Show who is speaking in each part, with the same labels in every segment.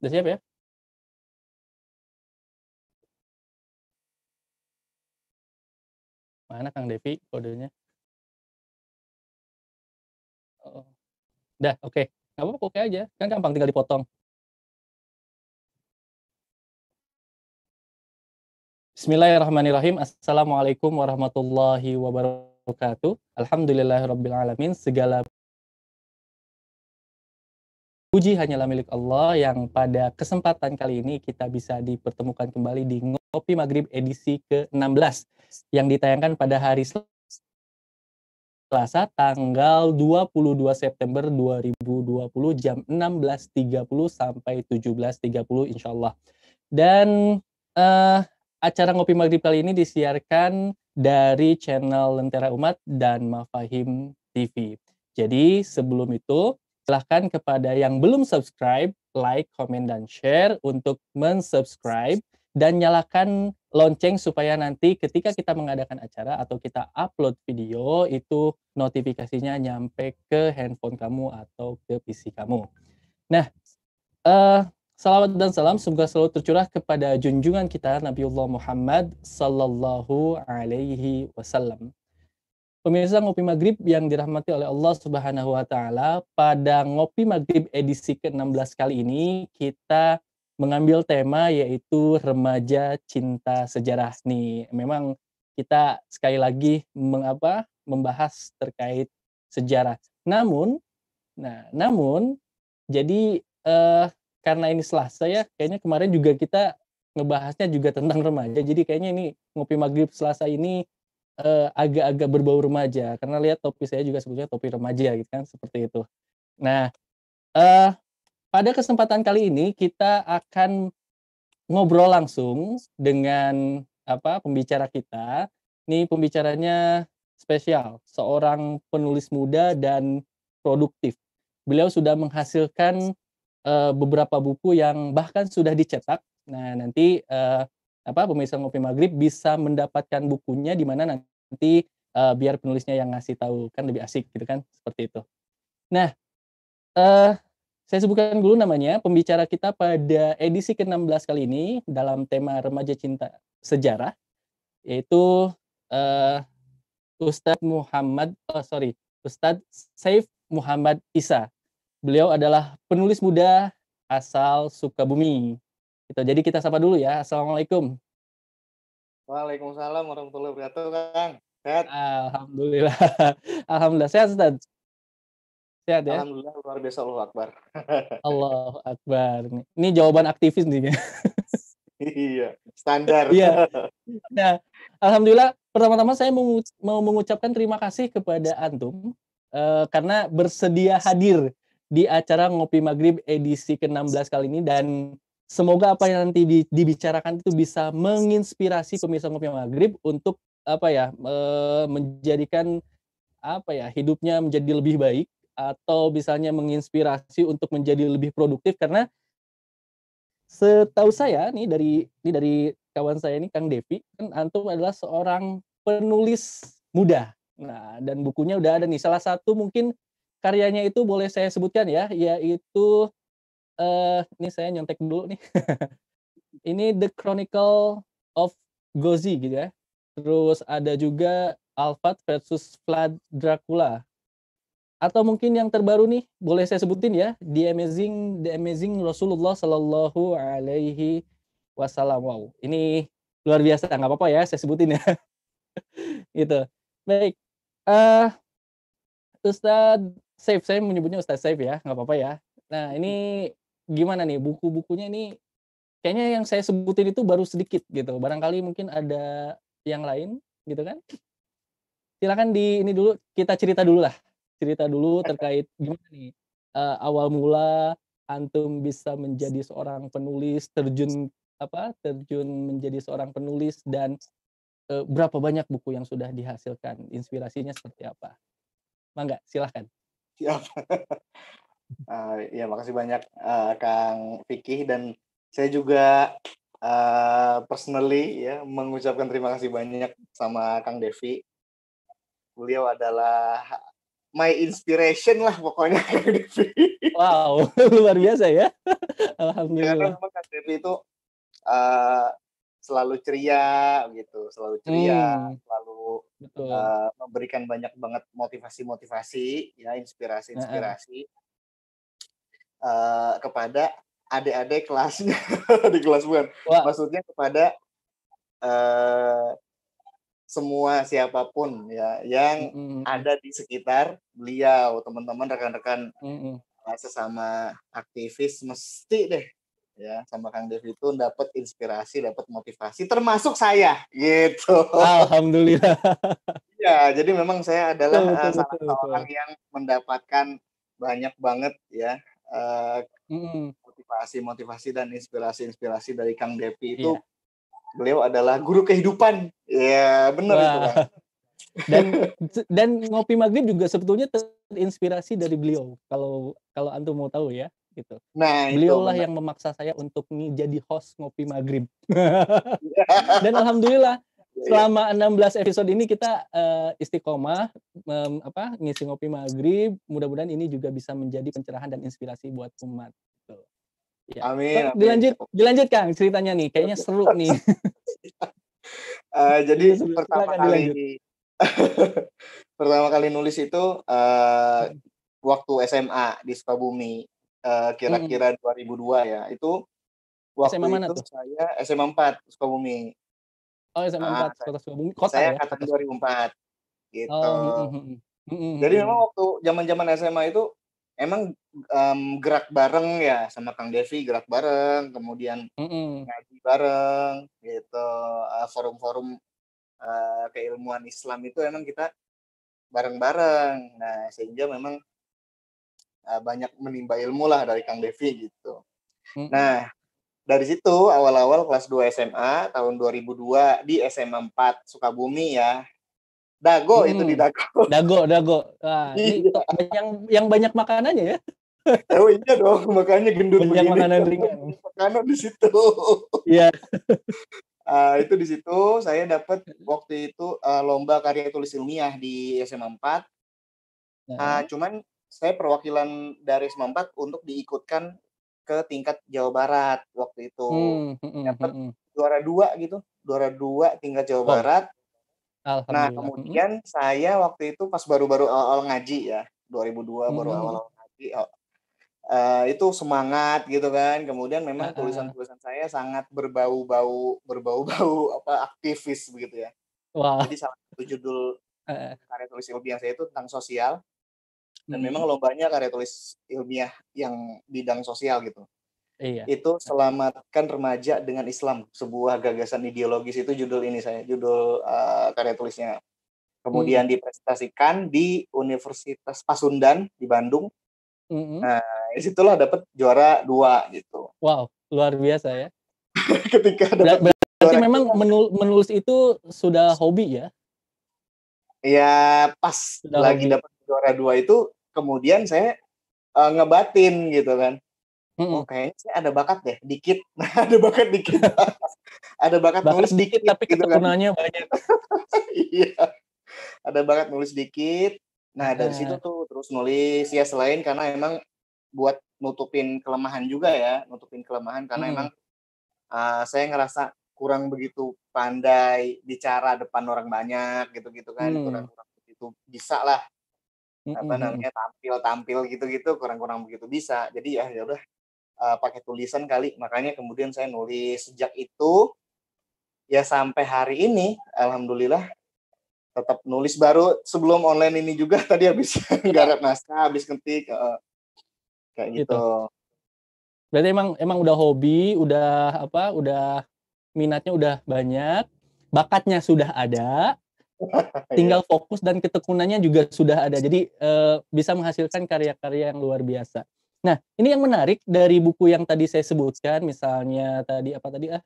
Speaker 1: Udah siap ya? Mana Kang Devi kodenya? Oh. Udah, oke. Nggak apa-apa, oke aja. Kan gampang tinggal dipotong. Bismillahirrahmanirrahim. Assalamualaikum warahmatullahi wabarakatuh. Alhamdulillahirrabbilalamin. Segala puji hanyalah milik Allah yang pada kesempatan kali ini kita bisa dipertemukan kembali di Ngopi Maghrib edisi ke-16 yang ditayangkan pada hari Selasa tanggal 22 September 2020 jam 16.30 sampai 17.30 insya Allah. Dan uh, acara Ngopi Maghrib kali ini disiarkan dari channel Lentera Umat dan Mafahim TV. Jadi sebelum itu silahkan kepada yang belum subscribe, like, komen, dan share untuk mensubscribe dan nyalakan lonceng supaya nanti ketika kita mengadakan acara atau kita upload video itu notifikasinya nyampe ke handphone kamu atau ke PC kamu. Nah, uh, salawat dan salam semoga selalu tercurah kepada junjungan kita Nabiullah Muhammad Sallallahu Alaihi Wasallam. Pemirsa Ngopi Maghrib yang dirahmati oleh Allah Subhanahu wa taala, pada Ngopi Maghrib edisi ke-16 kali ini kita mengambil tema yaitu remaja cinta sejarah nih. Memang kita sekali lagi mengapa membahas terkait sejarah. Namun nah, namun jadi eh, karena ini Selasa ya, kayaknya kemarin juga kita ngebahasnya juga tentang remaja. Jadi kayaknya ini Ngopi Maghrib Selasa ini uh, agak-agak berbau remaja karena lihat topi saya juga sebetulnya topi remaja gitu kan seperti itu. Nah, uh, pada kesempatan kali ini kita akan ngobrol langsung dengan apa pembicara kita. Ini pembicaranya spesial, seorang penulis muda dan produktif. Beliau sudah menghasilkan uh, beberapa buku yang bahkan sudah dicetak. Nah, nanti uh, apa pemirsa ngopi maghrib bisa mendapatkan bukunya di mana nanti nanti uh, biar penulisnya yang ngasih tahu kan lebih asik gitu kan seperti itu. Nah, uh, saya sebutkan dulu namanya pembicara kita pada edisi ke-16 kali ini dalam tema remaja cinta sejarah yaitu uh, Ustadz Muhammad oh sorry Ustadz Saif Muhammad Isa. Beliau adalah penulis muda asal Sukabumi. Gitu. Jadi kita sapa dulu ya. Assalamualaikum.
Speaker 2: Waalaikumsalam warahmatullahi wabarakatuh, Kang. Sehat?
Speaker 1: Alhamdulillah. Alhamdulillah. Sehat, Ustaz?
Speaker 2: Sehat ya? Alhamdulillah, luar biasa Allah Akbar.
Speaker 1: Allah Akbar. Ini jawaban aktivis nih.
Speaker 2: iya, standar.
Speaker 1: Iya. Nah, Alhamdulillah, pertama-tama saya mau mengucapkan terima kasih kepada Antum uh, karena bersedia hadir di acara Ngopi Maghrib edisi ke-16 kali ini dan semoga apa yang nanti dibicarakan itu bisa menginspirasi pemirsa ngopi maghrib untuk apa ya menjadikan apa ya hidupnya menjadi lebih baik atau misalnya menginspirasi untuk menjadi lebih produktif karena setahu saya nih dari ini dari kawan saya ini Kang Devi kan antum adalah seorang penulis muda. Nah, dan bukunya udah ada nih. Salah satu mungkin karyanya itu boleh saya sebutkan ya, yaitu uh, ini saya nyontek dulu nih. ini The Chronicle of Gozi gitu ya. Terus ada juga Alphard versus Vlad Dracula. Atau mungkin yang terbaru nih, boleh saya sebutin ya, The Amazing The Amazing Rasulullah Sallallahu Alaihi Wasallam. Wow, ini luar biasa, nggak apa-apa ya, saya sebutin ya. gitu. Baik, uh, Ustadz Saif, saya menyebutnya Ustadz Saif ya, nggak apa-apa ya. Nah ini gimana nih buku-bukunya ini kayaknya yang saya sebutin itu baru sedikit gitu. Barangkali mungkin ada yang lain gitu kan. Silakan di ini dulu kita cerita dulu lah. Cerita dulu terkait gimana nih uh, awal mula antum bisa menjadi seorang penulis, terjun apa? terjun menjadi seorang penulis dan uh, berapa banyak buku yang sudah dihasilkan, inspirasinya seperti apa? Mangga, silahkan.
Speaker 2: Siap. Uh, ya makasih banyak uh, Kang Fikih dan saya juga uh, personally ya mengucapkan terima kasih banyak sama Kang Devi. Beliau adalah my inspiration lah pokoknya Kang Devi.
Speaker 1: Wow, luar biasa ya.
Speaker 2: Karena
Speaker 1: Alhamdulillah.
Speaker 2: memang Kang Devi itu uh, selalu ceria gitu, selalu ceria,
Speaker 1: Hmm,
Speaker 2: selalu
Speaker 1: betul.
Speaker 2: uh, memberikan banyak banget motivasi-motivasi, ya inspirasi-inspirasi uh, kepada adik-adik kelasnya di kelas bukan.
Speaker 1: Wah,
Speaker 2: Maksudnya kepada uh, semua siapa pun ya yang
Speaker 1: mm, mm,
Speaker 2: ada di sekitar beliau, teman-teman, rekan-rekan
Speaker 1: mm, mm.
Speaker 2: uh, sesama aktivis mesti deh ya sama Kang Dev itu dapat inspirasi, dapat motivasi termasuk saya gitu.
Speaker 1: Alhamdulillah.
Speaker 2: ya, jadi memang saya adalah
Speaker 1: Betul,
Speaker 2: uh,
Speaker 1: betul,
Speaker 2: salah seorang
Speaker 1: betul.
Speaker 2: yang mendapatkan banyak banget ya uh, motivasi-motivasi dan inspirasi-inspirasi dari Kang Devi itu
Speaker 1: Iya.
Speaker 2: beliau adalah guru kehidupan. Ya, benar itu. Kang.
Speaker 1: Dan dan ngopi maghrib juga sebetulnya terinspirasi dari beliau. Kalau kalau antum mau tahu ya, gitu.
Speaker 2: Nah,
Speaker 1: Beliaulah yang memaksa saya untuk nih jadi host ngopi maghrib. Dan alhamdulillah. Selama 16 episode ini kita eh, istiqomah mem- apa ngisi ngopi maghrib. Mudah-mudahan ini juga bisa menjadi pencerahan dan inspirasi buat umat. Gitu. Ya.
Speaker 2: Amin,
Speaker 1: So,
Speaker 2: amin.
Speaker 1: dilanjut, dilanjut Kang ceritanya nih. Kayaknya seru nih.
Speaker 2: Eh, jadi pertama kali
Speaker 1: dilanjut.
Speaker 2: pertama kali nulis itu eh, waktu SMA di Sukabumi eh, kira-kira 2002 ya. Itu waktu
Speaker 1: SMA mana
Speaker 2: itu
Speaker 1: tuh?
Speaker 2: saya SMA 4 Sukabumi.
Speaker 1: Oh SMA
Speaker 2: Ah,
Speaker 1: 4 Kota Sukabumi. Kota
Speaker 2: saya
Speaker 1: ya.
Speaker 2: angkatan
Speaker 1: Sukabumi.
Speaker 2: 2004 gitu.
Speaker 1: Oh, mm, mm,
Speaker 2: Jadi memang waktu zaman-zaman SMA itu emang em, gerak bareng ya sama Kang Devi gerak bareng, kemudian ngaji bareng gitu. Eh, forum-forum eh, keilmuan Islam itu emang kita bareng-bareng. Nah, sehingga memang eh, banyak menimba ilmu lah dari Kang Devi gitu. Nah, dari situ awal-awal kelas 2 SMA tahun 2002 di SMA 4 Sukabumi ya. Dago itu di. Dago.
Speaker 1: Dago, dago. Wah, ini
Speaker 2: Iya.
Speaker 1: yang yang banyak makanannya ya.
Speaker 2: Oh iya dong, makanya gendut
Speaker 1: Banyak
Speaker 2: begini.
Speaker 1: makanan ringan.
Speaker 2: Makanan di situ.
Speaker 1: Iya.
Speaker 2: Ah, itu di situ saya dapat waktu itu eh, lomba karya tulis ilmiah di SMA 4.
Speaker 1: Nah,
Speaker 2: Ah, cuman saya perwakilan dari SMA 4 untuk diikutkan ke tingkat Jawa Barat waktu itu.
Speaker 1: mm, mm, mm,
Speaker 2: Dapat
Speaker 1: mm, mm.
Speaker 2: juara dua gitu, juara dua tingkat Jawa
Speaker 1: Wow.
Speaker 2: Barat. Nah,
Speaker 1: Alhamdulillah. Mm, mm.
Speaker 2: kemudian saya waktu itu pas baru-baru awal-awal ngaji ya, 2002 baru
Speaker 1: Mm, mm, mm.
Speaker 2: awal-awal ngaji. oh, eh, itu semangat gitu kan. Kemudian memang tulisan-tulisan saya sangat berbau-bau berbau-bau apa aktivis begitu ya.
Speaker 1: Wah.
Speaker 2: Jadi salah satu judul karya tulis ilmiah saya itu tentang sosial dan
Speaker 1: mm,
Speaker 2: memang lombanya karya tulis ilmiah yang bidang sosial gitu.
Speaker 1: Iya.
Speaker 2: Itu selamatkan remaja dengan Islam, sebuah gagasan ideologis itu judul ini saya, judul eh, karya tulisnya. Kemudian
Speaker 1: Mm,
Speaker 2: dipresentasikan di Universitas Pasundan di Bandung.
Speaker 1: mm, mm.
Speaker 2: Nah, di situlah dapat juara dua gitu.
Speaker 1: Wow, luar biasa ya.
Speaker 2: Ketika
Speaker 1: Ber-
Speaker 2: dapat
Speaker 1: Berarti
Speaker 2: juara
Speaker 1: memang menul- menulis itu sudah hobi ya?
Speaker 2: ya pas
Speaker 1: Sudah
Speaker 2: lagi dapat juara dua itu, kemudian saya eh, ngebatin gitu kan.
Speaker 1: Mm,
Speaker 2: Oh kayaknya saya ada bakat deh, dikit. Nah, ada bakat dikit. ada bakat
Speaker 1: Bakat
Speaker 2: nulis
Speaker 1: dikit
Speaker 2: dikit
Speaker 1: tapi
Speaker 2: gitu kan.
Speaker 1: banyak.
Speaker 2: Iya. Ada bakat nulis dikit. Nah, dari situ
Speaker 1: Ah,
Speaker 2: tuh terus nulis ya selain karena emang buat nutupin kelemahan juga ya, nutupin kelemahan karena
Speaker 1: mm,
Speaker 2: emang uh, saya ngerasa kurang begitu pandai bicara depan orang banyak gitu-gitu kan,
Speaker 1: mm,
Speaker 2: kurang kurang begitu bisa lah apa
Speaker 1: mm, mm.
Speaker 2: namanya tampil-tampil gitu-gitu kurang-kurang begitu bisa. Jadi ya ya udah uh, pakai tulisan kali. Makanya kemudian saya nulis sejak itu ya sampai hari ini alhamdulillah tetap nulis baru sebelum online ini juga tadi habis garap naskah habis ngetik eh, kayak
Speaker 1: Gitu.
Speaker 2: gitu
Speaker 1: Berarti emang emang udah hobi, udah apa, udah minatnya udah banyak, bakatnya sudah ada. tinggal fokus dan ketekunannya juga sudah ada. Jadi eh, bisa menghasilkan karya-karya yang luar biasa. Nah, ini yang menarik dari buku yang tadi saya sebutkan, misalnya tadi apa tadi ah?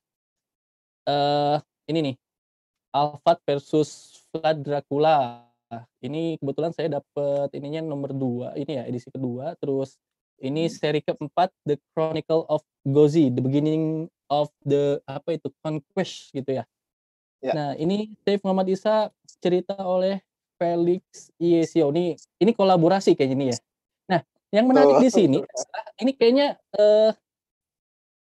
Speaker 1: Eh, ini nih, Alphard versus Vlad Dracula. Ini kebetulan saya dapat ininya nomor 2, ini ya edisi kedua. Terus ini seri keempat The Chronicle of Gozi, The Beginning of the apa itu Conquest gitu ya.
Speaker 2: Ya.
Speaker 1: Nah, ini Saif Muhammad Isa cerita oleh Felix Yesio ini ini kolaborasi kayak gini ya. Nah, yang menarik di sini ini kayaknya uh,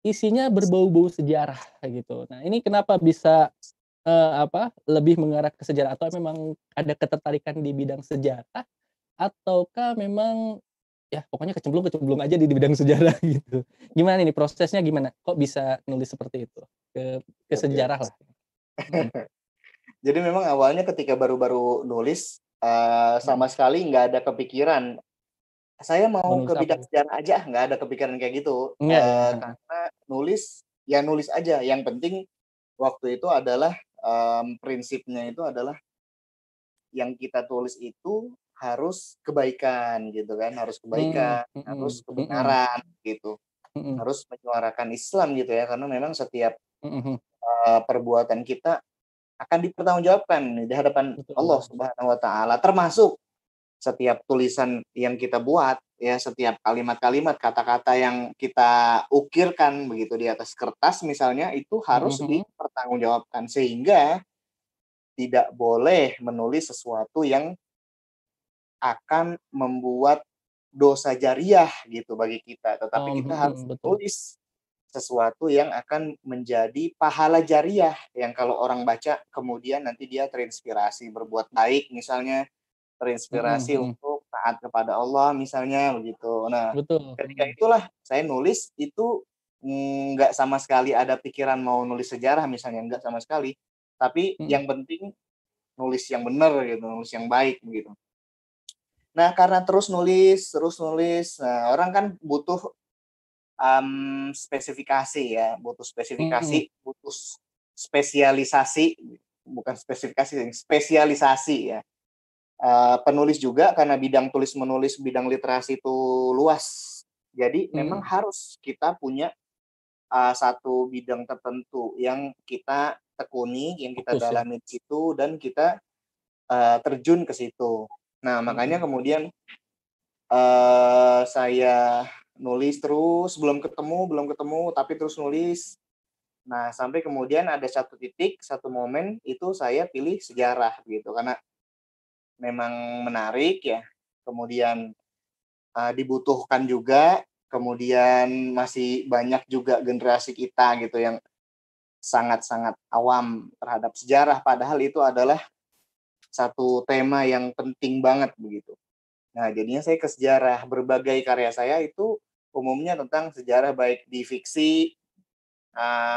Speaker 1: isinya berbau-bau sejarah gitu. Nah, ini kenapa bisa uh, apa lebih mengarah ke sejarah atau memang ada ketertarikan di bidang sejarah ataukah memang ya pokoknya kecemplung kecemplung aja di, bidang sejarah gitu. Gimana ini prosesnya gimana? Kok bisa nulis seperti itu ke ke sejarah lah.
Speaker 2: Jadi memang awalnya ketika baru-baru nulis uh, sama sekali nggak ada kepikiran. Saya mau Menulis ke bidang sejarah aja nggak ada kepikiran kayak gitu. Uh, karena nulis ya nulis aja. Yang penting waktu itu adalah um, prinsipnya itu adalah yang kita tulis itu harus kebaikan gitu kan harus kebaikan hmm, harus kebenaran hmm. gitu. Hmm. harus menyuarakan Islam gitu ya karena memang setiap hmm. Uh, perbuatan kita akan dipertanggungjawabkan di hadapan Betul. Allah Subhanahu wa taala termasuk setiap tulisan yang kita buat ya setiap kalimat-kalimat kata-kata yang kita ukirkan begitu di atas kertas misalnya itu harus mm-hmm. dipertanggungjawabkan sehingga tidak boleh menulis sesuatu yang akan membuat dosa jariah gitu bagi kita tetapi oh, kita harus menulis sesuatu yang akan menjadi pahala jariah yang kalau orang baca kemudian nanti dia terinspirasi berbuat baik misalnya terinspirasi hmm. untuk taat kepada Allah misalnya begitu. Nah, Betul. ketika itulah saya nulis itu nggak sama sekali ada pikiran mau nulis sejarah misalnya nggak sama sekali. Tapi hmm. yang penting nulis yang benar gitu, nulis yang baik begitu. Nah, karena terus nulis, terus nulis, nah, orang kan butuh um, spesifikasi ya, butuh spesifikasi, hmm. butuh spesialisasi, bukan spesifikasi, spesialisasi ya uh, penulis juga karena bidang tulis menulis bidang literasi itu luas jadi hmm. memang harus kita punya uh, satu bidang tertentu yang kita tekuni yang kita dalami ya? situ dan kita uh, terjun ke situ nah makanya kemudian uh, saya nulis terus belum ketemu belum ketemu tapi terus nulis nah sampai kemudian ada satu titik satu momen itu saya pilih sejarah gitu karena memang menarik ya, kemudian uh, dibutuhkan juga, kemudian masih banyak juga generasi kita gitu yang sangat-sangat awam terhadap sejarah, padahal itu adalah satu tema yang penting banget begitu. Nah, jadinya saya ke sejarah. Berbagai karya saya itu umumnya tentang sejarah baik di fiksi,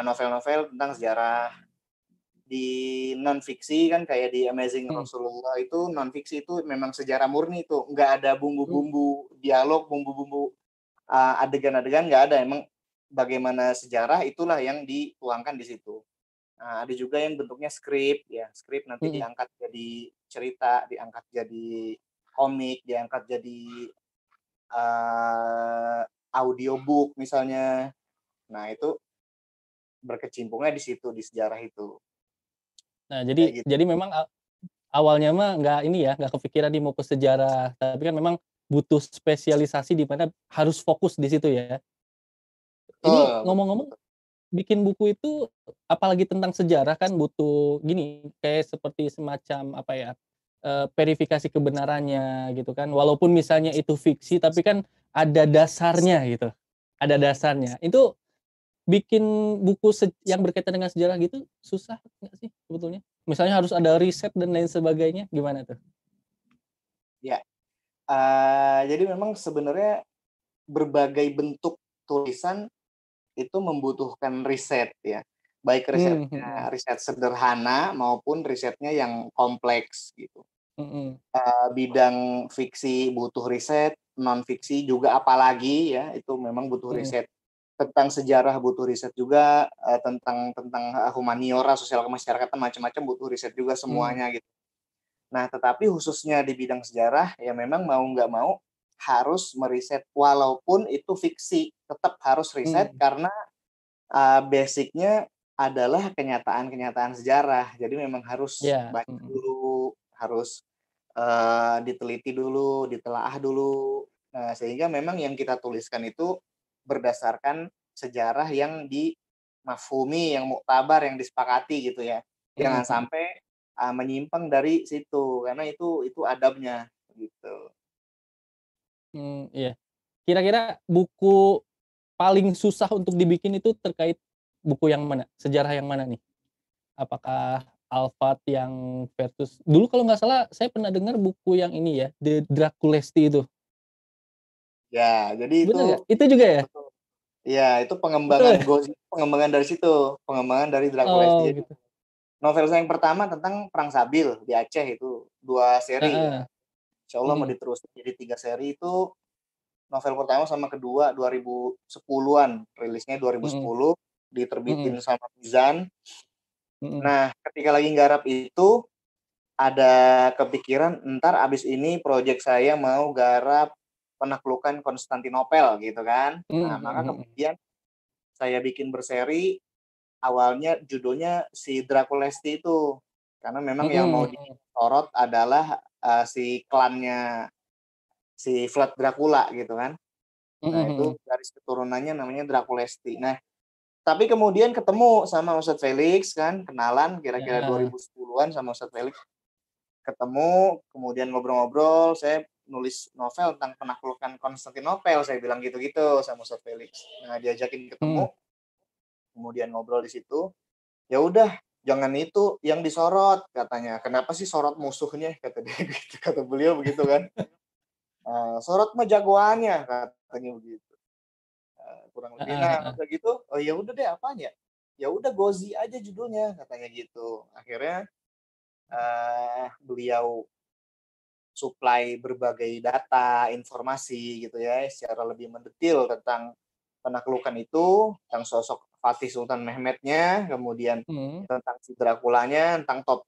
Speaker 2: novel-novel tentang sejarah. Di non fiksi kan kayak di Amazing hmm. Rasulullah itu non fiksi itu memang sejarah murni itu nggak ada bumbu-bumbu dialog bumbu-bumbu uh, adegan-adegan nggak ada. Emang bagaimana sejarah itulah yang dituangkan di situ. Nah, ada juga yang bentuknya skrip ya. Skrip nanti hmm. diangkat jadi cerita diangkat jadi komik diangkat jadi uh, audiobook misalnya nah itu berkecimpungnya di situ di sejarah itu
Speaker 1: Nah, jadi gitu. jadi memang awalnya mah nggak ini ya, nggak kepikiran nih mau ke sejarah, tapi kan memang butuh spesialisasi di mana harus fokus di situ ya. Ini ngomong-ngomong bikin buku itu apalagi tentang sejarah kan butuh gini, kayak seperti semacam apa ya, uh, verifikasi kebenarannya gitu kan. Walaupun misalnya itu fiksi tapi kan ada dasarnya gitu, ada dasarnya. Itu bikin buku yang berkaitan dengan sejarah gitu susah nggak sih sebetulnya? Misalnya harus ada riset dan lain sebagainya, gimana tuh?
Speaker 2: Ya, uh, jadi memang sebenarnya berbagai bentuk tulisan itu membutuhkan riset ya, baik risetnya hmm. riset sederhana maupun risetnya yang kompleks gitu. Hmm. Uh, bidang fiksi butuh riset, non fiksi juga apalagi ya itu memang butuh hmm. riset tentang sejarah butuh riset juga uh, tentang tentang uh, humaniora sosial kemasyarakatan macam-macam butuh riset juga hmm. semuanya hmm. gitu nah tetapi khususnya di bidang sejarah ya memang mau nggak mau harus meriset walaupun itu fiksi tetap harus riset hmm. karena uh, basicnya adalah kenyataan-kenyataan sejarah jadi memang harus yeah. baca hmm. dulu harus uh, diteliti dulu ditelaah dulu nah sehingga memang yang kita tuliskan itu berdasarkan sejarah yang dimafhumi, yang muktabar, yang disepakati gitu ya. Jangan hmm. sampai uh, menyimpang dari situ karena itu itu adabnya gitu.
Speaker 1: Hmm, iya. Kira-kira buku paling susah untuk dibikin itu terkait buku yang mana? Sejarah yang mana nih? Apakah Alphard yang versus dulu kalau nggak salah saya pernah dengar buku yang ini ya, The Draculesti itu.
Speaker 2: Ya, jadi itu
Speaker 1: Bener Itu juga ya?
Speaker 2: Iya, itu pengembangan Betul. pengembangan dari situ, pengembangan dari Draculesti. Oh, gitu. Novel saya yang pertama tentang Perang Sabil di Aceh itu dua seri. Uh -uh. Insya Allah hmm. mau diterus jadi tiga seri itu novel pertama sama kedua 2010-an, rilisnya 2010, hmm. diterbitin hmm. sama Mizan. Nah, ketika lagi garap itu ada kepikiran ntar abis ini proyek saya mau garap penaklukan Konstantinopel gitu kan. Nah, maka kemudian saya bikin berseri awalnya judulnya si Draculesti itu karena memang yang mau disorot adalah uh, si klannya si Vlad Dracula gitu kan. Nah, itu garis keturunannya namanya Draculesti. Nah, tapi kemudian ketemu sama Ustadz Felix kan, kenalan kira-kira yeah. 2010-an sama Ustadz Felix. Ketemu, kemudian ngobrol-ngobrol, saya nulis novel tentang penaklukan Konstantinopel, saya bilang gitu-gitu sama Ustadz Felix. Nah, diajakin ketemu, hmm. kemudian ngobrol di situ. Ya udah, jangan itu yang disorot katanya. Kenapa sih sorot musuhnya kata dia gitu, kata beliau begitu kan. Uh, sorot mah jagoannya katanya begitu. Kurang lebih nah udah gitu, oh ya udah deh apanya? Ya udah Gozi aja judulnya katanya gitu. Akhirnya uh, beliau supply berbagai data, informasi gitu ya secara lebih mendetil tentang penaklukan itu, tentang sosok Fatih Sultan Mehmetnya, kemudian hmm. tentang si Drakulanya, tentang top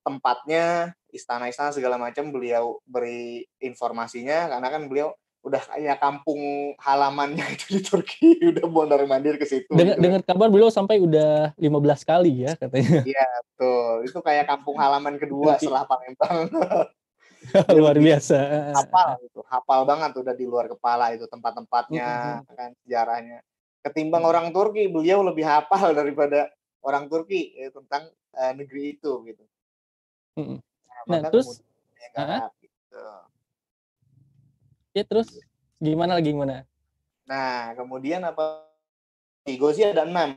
Speaker 2: tempatnya, istana-istana segala macam beliau beri informasinya karena kan beliau udah kayak kampung halamannya itu di Turki udah mondar mandir ke situ.
Speaker 1: Dengar, gitu. dengar kabar beliau sampai udah 15 kali ya katanya.
Speaker 2: Iya betul itu kayak kampung halaman kedua setelah Palembang.
Speaker 1: luar biasa.
Speaker 2: Hafal itu, hafal banget udah di luar kepala itu tempat-tempatnya kan sejarahnya. Ketimbang orang Turki beliau lebih hafal daripada orang Turki ya, tentang uh, negeri itu gitu.
Speaker 1: Nah, nah terus uh, gitu. Ya terus gimana lagi gimana?
Speaker 2: Nah, kemudian apa? Tigo sih ada enam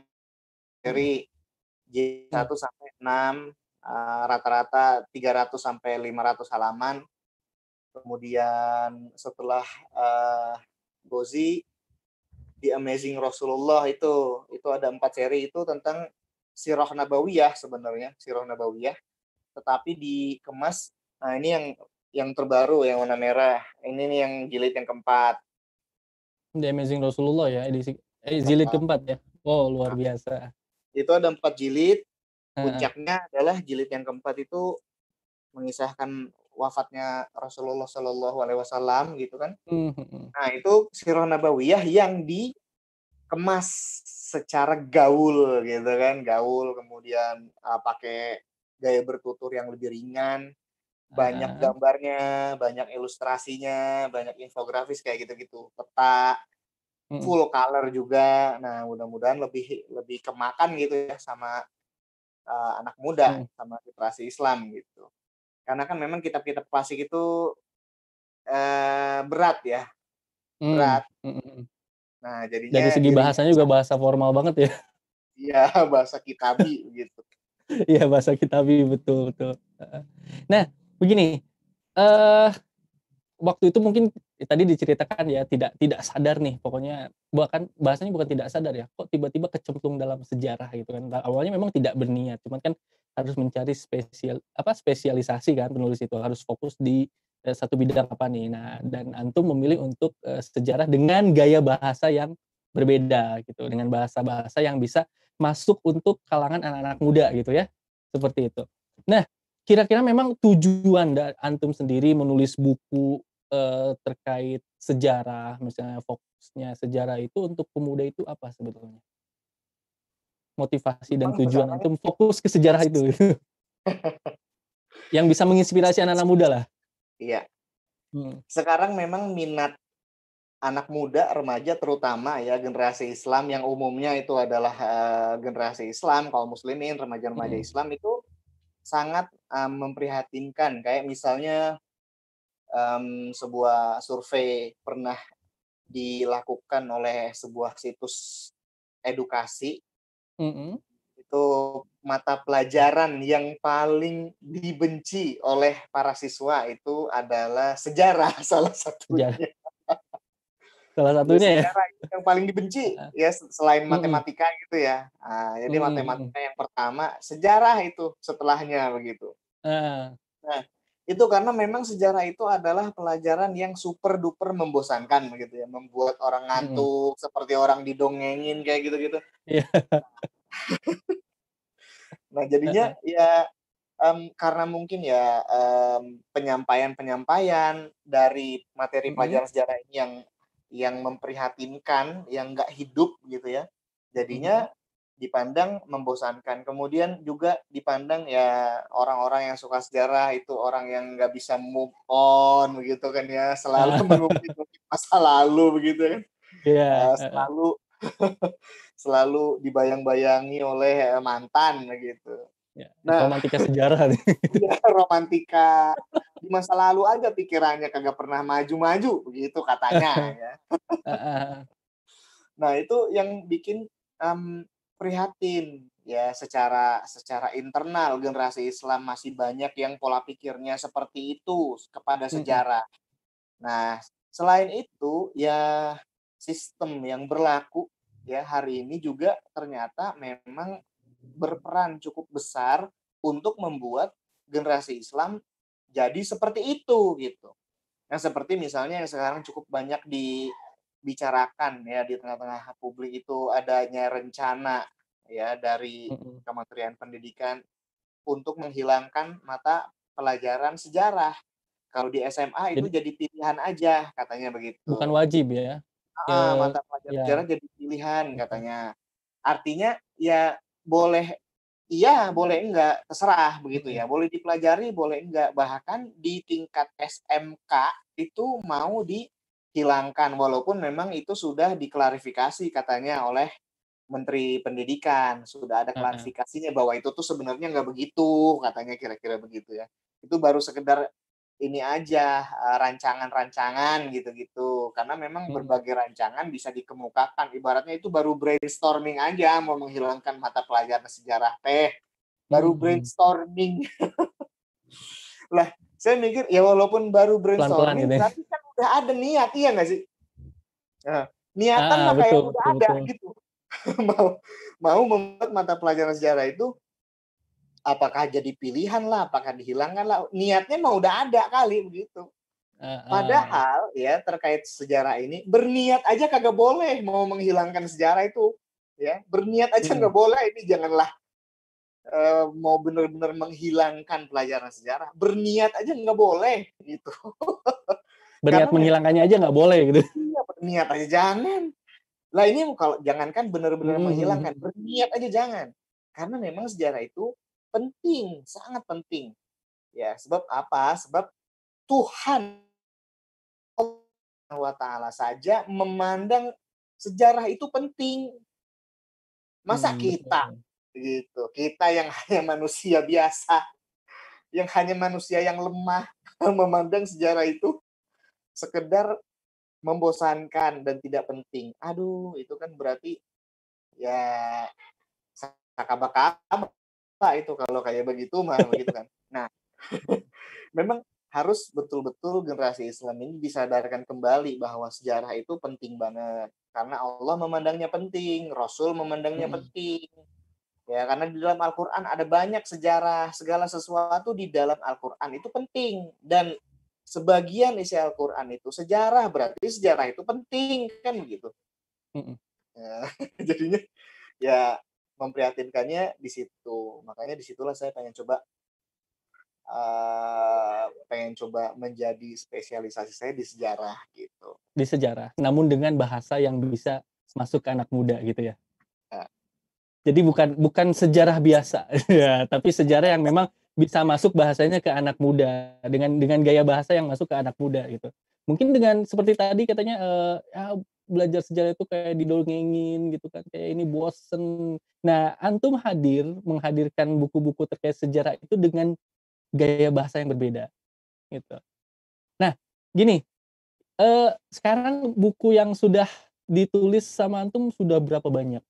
Speaker 2: dari J1 hmm. sampai 6 uh, rata-rata 300 sampai 500 halaman. Kemudian setelah uh, Gozi The Amazing Rasulullah itu itu ada empat seri itu tentang Sirah Nabawiyah sebenarnya Sirah Nabawiyah tetapi dikemas nah ini yang yang terbaru yang warna merah. Ini nih yang jilid yang keempat.
Speaker 1: The Amazing Rasulullah ya edisi eh, jilid keempat ya? Oh luar biasa.
Speaker 2: Itu ada empat jilid. Puncaknya adalah jilid yang keempat itu mengisahkan wafatnya Rasulullah Shallallahu Alaihi Wasallam gitu kan? Mm-hmm. nah itu sirah nabawiyah yang dikemas secara gaul gitu kan? Gaul kemudian uh, pakai gaya bertutur yang lebih ringan, banyak gambarnya, banyak ilustrasinya, banyak infografis kayak gitu-gitu, peta, full color juga. Nah, mudah-mudahan lebih lebih kemakan gitu ya sama uh, anak muda, hmm. sama literasi Islam gitu. Karena kan memang kitab-kitab klasik itu uh, berat ya, hmm. berat. Hmm.
Speaker 1: Nah, jadinya dari segi bahasanya juga bahasa formal banget ya.
Speaker 2: Iya, bahasa kitabi gitu.
Speaker 1: Iya bahasa kitabi betul betul. Nah begini, uh, waktu itu mungkin tadi diceritakan ya tidak tidak sadar nih pokoknya bahkan bahasanya bukan tidak sadar ya kok tiba-tiba kecemplung dalam sejarah gitu kan awalnya memang tidak berniat cuman kan harus mencari spesial apa spesialisasi kan penulis itu harus fokus di uh, satu bidang apa nih nah dan antum memilih untuk uh, sejarah dengan gaya bahasa yang berbeda gitu dengan bahasa-bahasa yang bisa masuk untuk kalangan anak-anak muda gitu ya. Seperti itu. Nah, kira-kira memang tujuan antum sendiri menulis buku eh, terkait sejarah, misalnya fokusnya sejarah itu untuk pemuda itu apa sebetulnya? Motivasi dan tujuan antum fokus ke sejarah itu. yang bisa menginspirasi anak-anak muda lah.
Speaker 2: Iya. Hmm. Sekarang memang minat anak muda, remaja terutama ya generasi Islam yang umumnya itu adalah uh, generasi Islam, kaum muslimin, remaja-remaja hmm. Islam itu sangat um, memprihatinkan. Kayak misalnya um, sebuah survei pernah dilakukan oleh sebuah situs edukasi.
Speaker 1: Mm -hmm.
Speaker 2: Itu mata pelajaran yang paling dibenci oleh para siswa itu adalah sejarah salah satunya. Sejarah.
Speaker 1: Salah satunya ya.
Speaker 2: Yang paling dibenci ya selain matematika hmm. gitu ya. Nah, jadi hmm. matematika yang pertama, sejarah itu setelahnya begitu. Uh. Nah, itu karena memang sejarah itu adalah pelajaran yang super duper membosankan begitu ya, membuat orang ngantuk hmm. seperti orang didongengin kayak gitu-gitu. Yeah. nah, jadinya ya um, karena mungkin ya um, penyampaian-penyampaian dari materi pelajaran sejarah ini yang yang memprihatinkan, yang nggak hidup gitu ya. Jadinya dipandang membosankan. Kemudian juga dipandang ya orang-orang yang suka sejarah itu orang yang nggak bisa move on begitu kan ya, selalu mengungkit masa lalu begitu kan. Yeah. Uh, selalu selalu dibayang-bayangi oleh mantan begitu.
Speaker 1: Ya, nah, romantika sejarah nih.
Speaker 2: Ya, romantika di masa lalu aja pikirannya kagak pernah maju-maju begitu katanya ya. nah, itu yang bikin um, prihatin ya secara secara internal generasi Islam masih banyak yang pola pikirnya seperti itu kepada sejarah. Nah, selain itu ya sistem yang berlaku ya hari ini juga ternyata memang berperan cukup besar untuk membuat generasi Islam jadi seperti itu gitu. Yang seperti misalnya yang sekarang cukup banyak dibicarakan ya di tengah-tengah publik itu adanya rencana ya dari Kementerian Pendidikan untuk menghilangkan mata pelajaran sejarah. Kalau di SMA itu jadi, jadi pilihan aja katanya begitu.
Speaker 1: Bukan wajib ya.
Speaker 2: Ah, mata pelajaran ya. sejarah jadi pilihan katanya. Artinya ya boleh iya, boleh enggak, terserah begitu ya. Boleh dipelajari, boleh enggak. Bahkan di tingkat SMK itu mau dihilangkan walaupun memang itu sudah diklarifikasi katanya oleh Menteri Pendidikan sudah ada klarifikasinya bahwa itu tuh sebenarnya nggak begitu katanya kira-kira begitu ya itu baru sekedar ini aja eh, rancangan-rancangan gitu-gitu karena memang hmm. berbagai rancangan bisa dikemukakan ibaratnya itu baru brainstorming aja mau menghilangkan mata pelajaran sejarah teh baru hmm. brainstorming lah saya mikir ya walaupun baru brainstorming Pelan -pelan gitu. Ya. tapi kan udah ada niat iya nggak sih nah, niatan ah, mah kayak udah betul, ada betul. gitu mau mau membuat mata pelajaran sejarah itu apakah jadi pilihan lah, apakah dihilangkan lah, niatnya mau udah ada kali begitu. Padahal ya terkait sejarah ini berniat aja kagak boleh mau menghilangkan sejarah itu ya berniat aja hmm. nggak hmm. boleh ini janganlah uh, mau benar-benar menghilangkan pelajaran sejarah berniat aja nggak boleh gitu
Speaker 1: berniat Karena menghilangkannya aja nggak boleh gitu
Speaker 2: iya berniat aja jangan lah ini kalau jangankan benar-benar hmm. menghilangkan berniat aja jangan karena memang sejarah itu penting, sangat penting. Ya, sebab apa? Sebab Tuhan wa taala saja memandang sejarah itu penting. Masa hmm, kita gitu, kita yang hanya manusia biasa, yang hanya manusia yang lemah memandang sejarah itu sekedar membosankan dan tidak penting. Aduh, itu kan berarti ya apa itu kalau kayak begitu mah begitu kan. Nah, memang harus betul-betul generasi Islam ini disadarkan kembali bahwa sejarah itu penting banget karena Allah memandangnya penting, Rasul memandangnya hmm. penting. Ya, karena di dalam Al-Qur'an ada banyak sejarah, segala sesuatu di dalam Al-Qur'an itu penting dan sebagian isi Al-Qur'an itu sejarah, berarti sejarah itu penting kan begitu. Hmm. Ya, jadinya ya memprihatinkannya di situ. Makanya di situlah saya pengen coba uh, pengen coba menjadi spesialisasi saya di sejarah gitu.
Speaker 1: Di sejarah, namun dengan bahasa yang bisa masuk ke anak muda gitu ya. ya. Jadi bukan bukan sejarah biasa ya, tapi sejarah yang memang bisa masuk bahasanya ke anak muda dengan dengan gaya bahasa yang masuk ke anak muda gitu. Mungkin dengan seperti tadi katanya uh, ya, belajar sejarah itu kayak didongengin gitu kan, kayak ini bosen. Nah, antum hadir, menghadirkan buku-buku terkait sejarah itu dengan gaya bahasa yang berbeda, gitu. Nah, gini, eee, sekarang buku yang sudah ditulis sama antum sudah berapa banyak?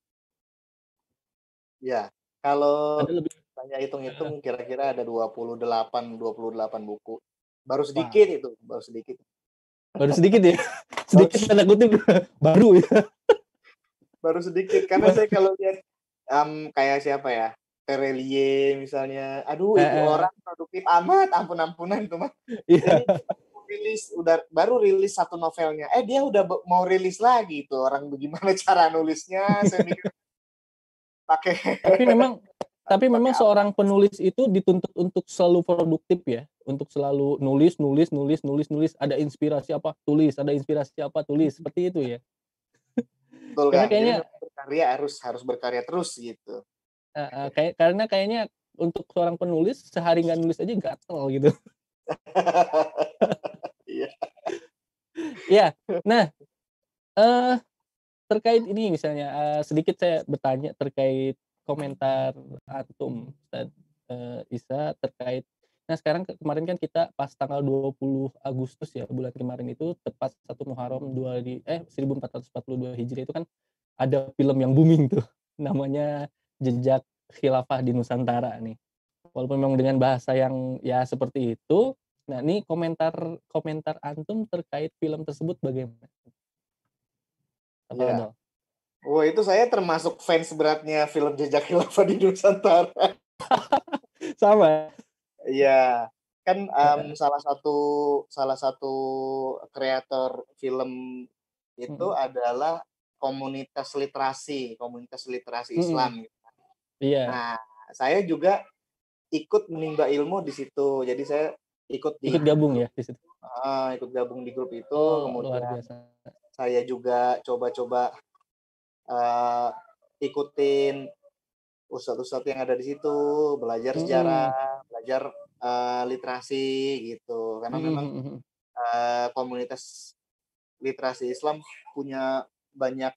Speaker 2: Ya, kalau
Speaker 1: Ada lebih
Speaker 2: saya hitung-hitung kira-kira ada 28 28 buku. Baru
Speaker 1: Wah.
Speaker 2: sedikit itu, baru sedikit.
Speaker 1: Baru sedikit ya? Sedikit tanda kutip baru ya?
Speaker 2: Baru sedikit, karena saya kalau lihat, mmm, kayak siapa ya, Terelie misalnya, aduh itu
Speaker 1: Heeh.
Speaker 2: orang produktif amat, ampun-ampunan itu mah.
Speaker 1: Iya.
Speaker 2: rilis udah baru rilis 1 novelnya, eh dia udah mau rilis lagi itu orang bagaimana cara nulisnya saya mikir pakai
Speaker 1: Tapi memang tapi memang seorang penulis itu dituntut untuk selalu produktif ya, untuk selalu nulis nulis nulis nulis nulis, ada inspirasi apa, tulis, ada inspirasi apa, tulis, seperti itu ya?
Speaker 2: Betul
Speaker 1: Karena
Speaker 2: jadi
Speaker 1: kayaknya
Speaker 2: berkarya harus harus berkarya terus gitu.
Speaker 1: Heeh, kayak karena kayaknya untuk seorang penulis sehari nggak nulis aja gatel gitu.
Speaker 2: Iya.
Speaker 1: Iya. Nah, eee, terkait ini misalnya, eee, sedikit saya bertanya terkait komentar antum Ustad, eee, Isa terkait nah sekarang ke kemarin kan kita pas tanggal 20 Agustus ya, bulan kemarin itu tepat 1 Muharram dua di eh, 1442 Hijriah itu kan ada film yang booming tuh, namanya Jejak Khilafah di Nusantara nih. Walaupun memang dengan bahasa yang ya seperti itu, nah ini komentar komentar antum terkait film tersebut bagaimana?
Speaker 2: Iya.
Speaker 1: Tafadhol.
Speaker 2: Oh itu saya termasuk fans beratnya film Jejak Khilafah di Nusantara.
Speaker 1: Sama.
Speaker 2: Iya, kan,
Speaker 1: Heeh.
Speaker 2: salah satu salah satu kreator film itu
Speaker 1: Mhm.
Speaker 2: adalah komunitas literasi komunitas literasi
Speaker 1: Mhm.
Speaker 2: Islam gitu.
Speaker 1: Iya.
Speaker 2: Nah, saya juga ikut menimba ilmu di situ, jadi saya ikut di
Speaker 1: Ikut gabung ya di situ?
Speaker 2: heeh, ikut gabung di grup itu,
Speaker 1: Oh,
Speaker 2: kemudian
Speaker 1: biasa.
Speaker 2: saya juga coba-coba, eee, ikutin ustad-ustad yang ada di situ, belajar
Speaker 1: Mhm.
Speaker 2: sejarah, belajar, eee, literasi gitu. Karena
Speaker 1: Mhm
Speaker 2: memang, eee, komunitas literasi Islam punya banyak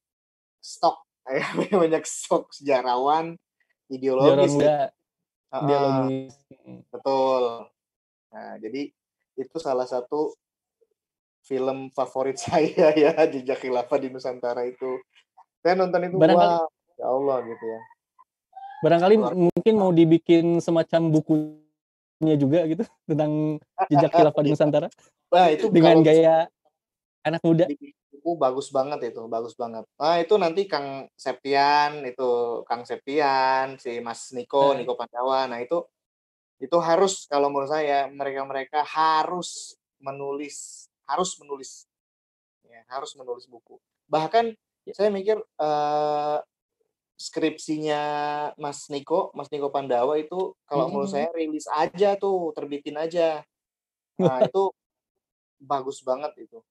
Speaker 2: stok, banyak stok sejarawan, ideologis
Speaker 1: muda,
Speaker 2: Heeh,
Speaker 1: ideologis,
Speaker 2: betul. Nah, jadi itu salah satu film favorit saya ya, Jejak Khilafah di Nusantara itu. Saya nonton itu,
Speaker 1: Barangkali
Speaker 2: wah, ya Allah gitu ya.
Speaker 1: barangkali
Speaker 2: Luar
Speaker 1: mungkin mau dibikin semacam bukunya juga gitu tentang Jejak Khilafah di. Nusantara,
Speaker 2: Wah itu
Speaker 1: dengan gaya anak muda.
Speaker 2: buku bagus banget itu, bagus banget. Ah, itu nanti Kang Septian itu, Kang Septian, si Mas Niko,
Speaker 1: Heeh.
Speaker 2: Niko Pandawa, nah itu itu harus kalau menurut saya mereka-mereka harus menulis harus menulis, ya harus menulis buku. Bahkan. Saya mikir, eee, skripsinya Mas Niko Mas Niko Pandawa itu kalau
Speaker 1: Mhm
Speaker 2: menurut saya rilis aja tuh, terbitin aja. Nah itu bagus banget itu.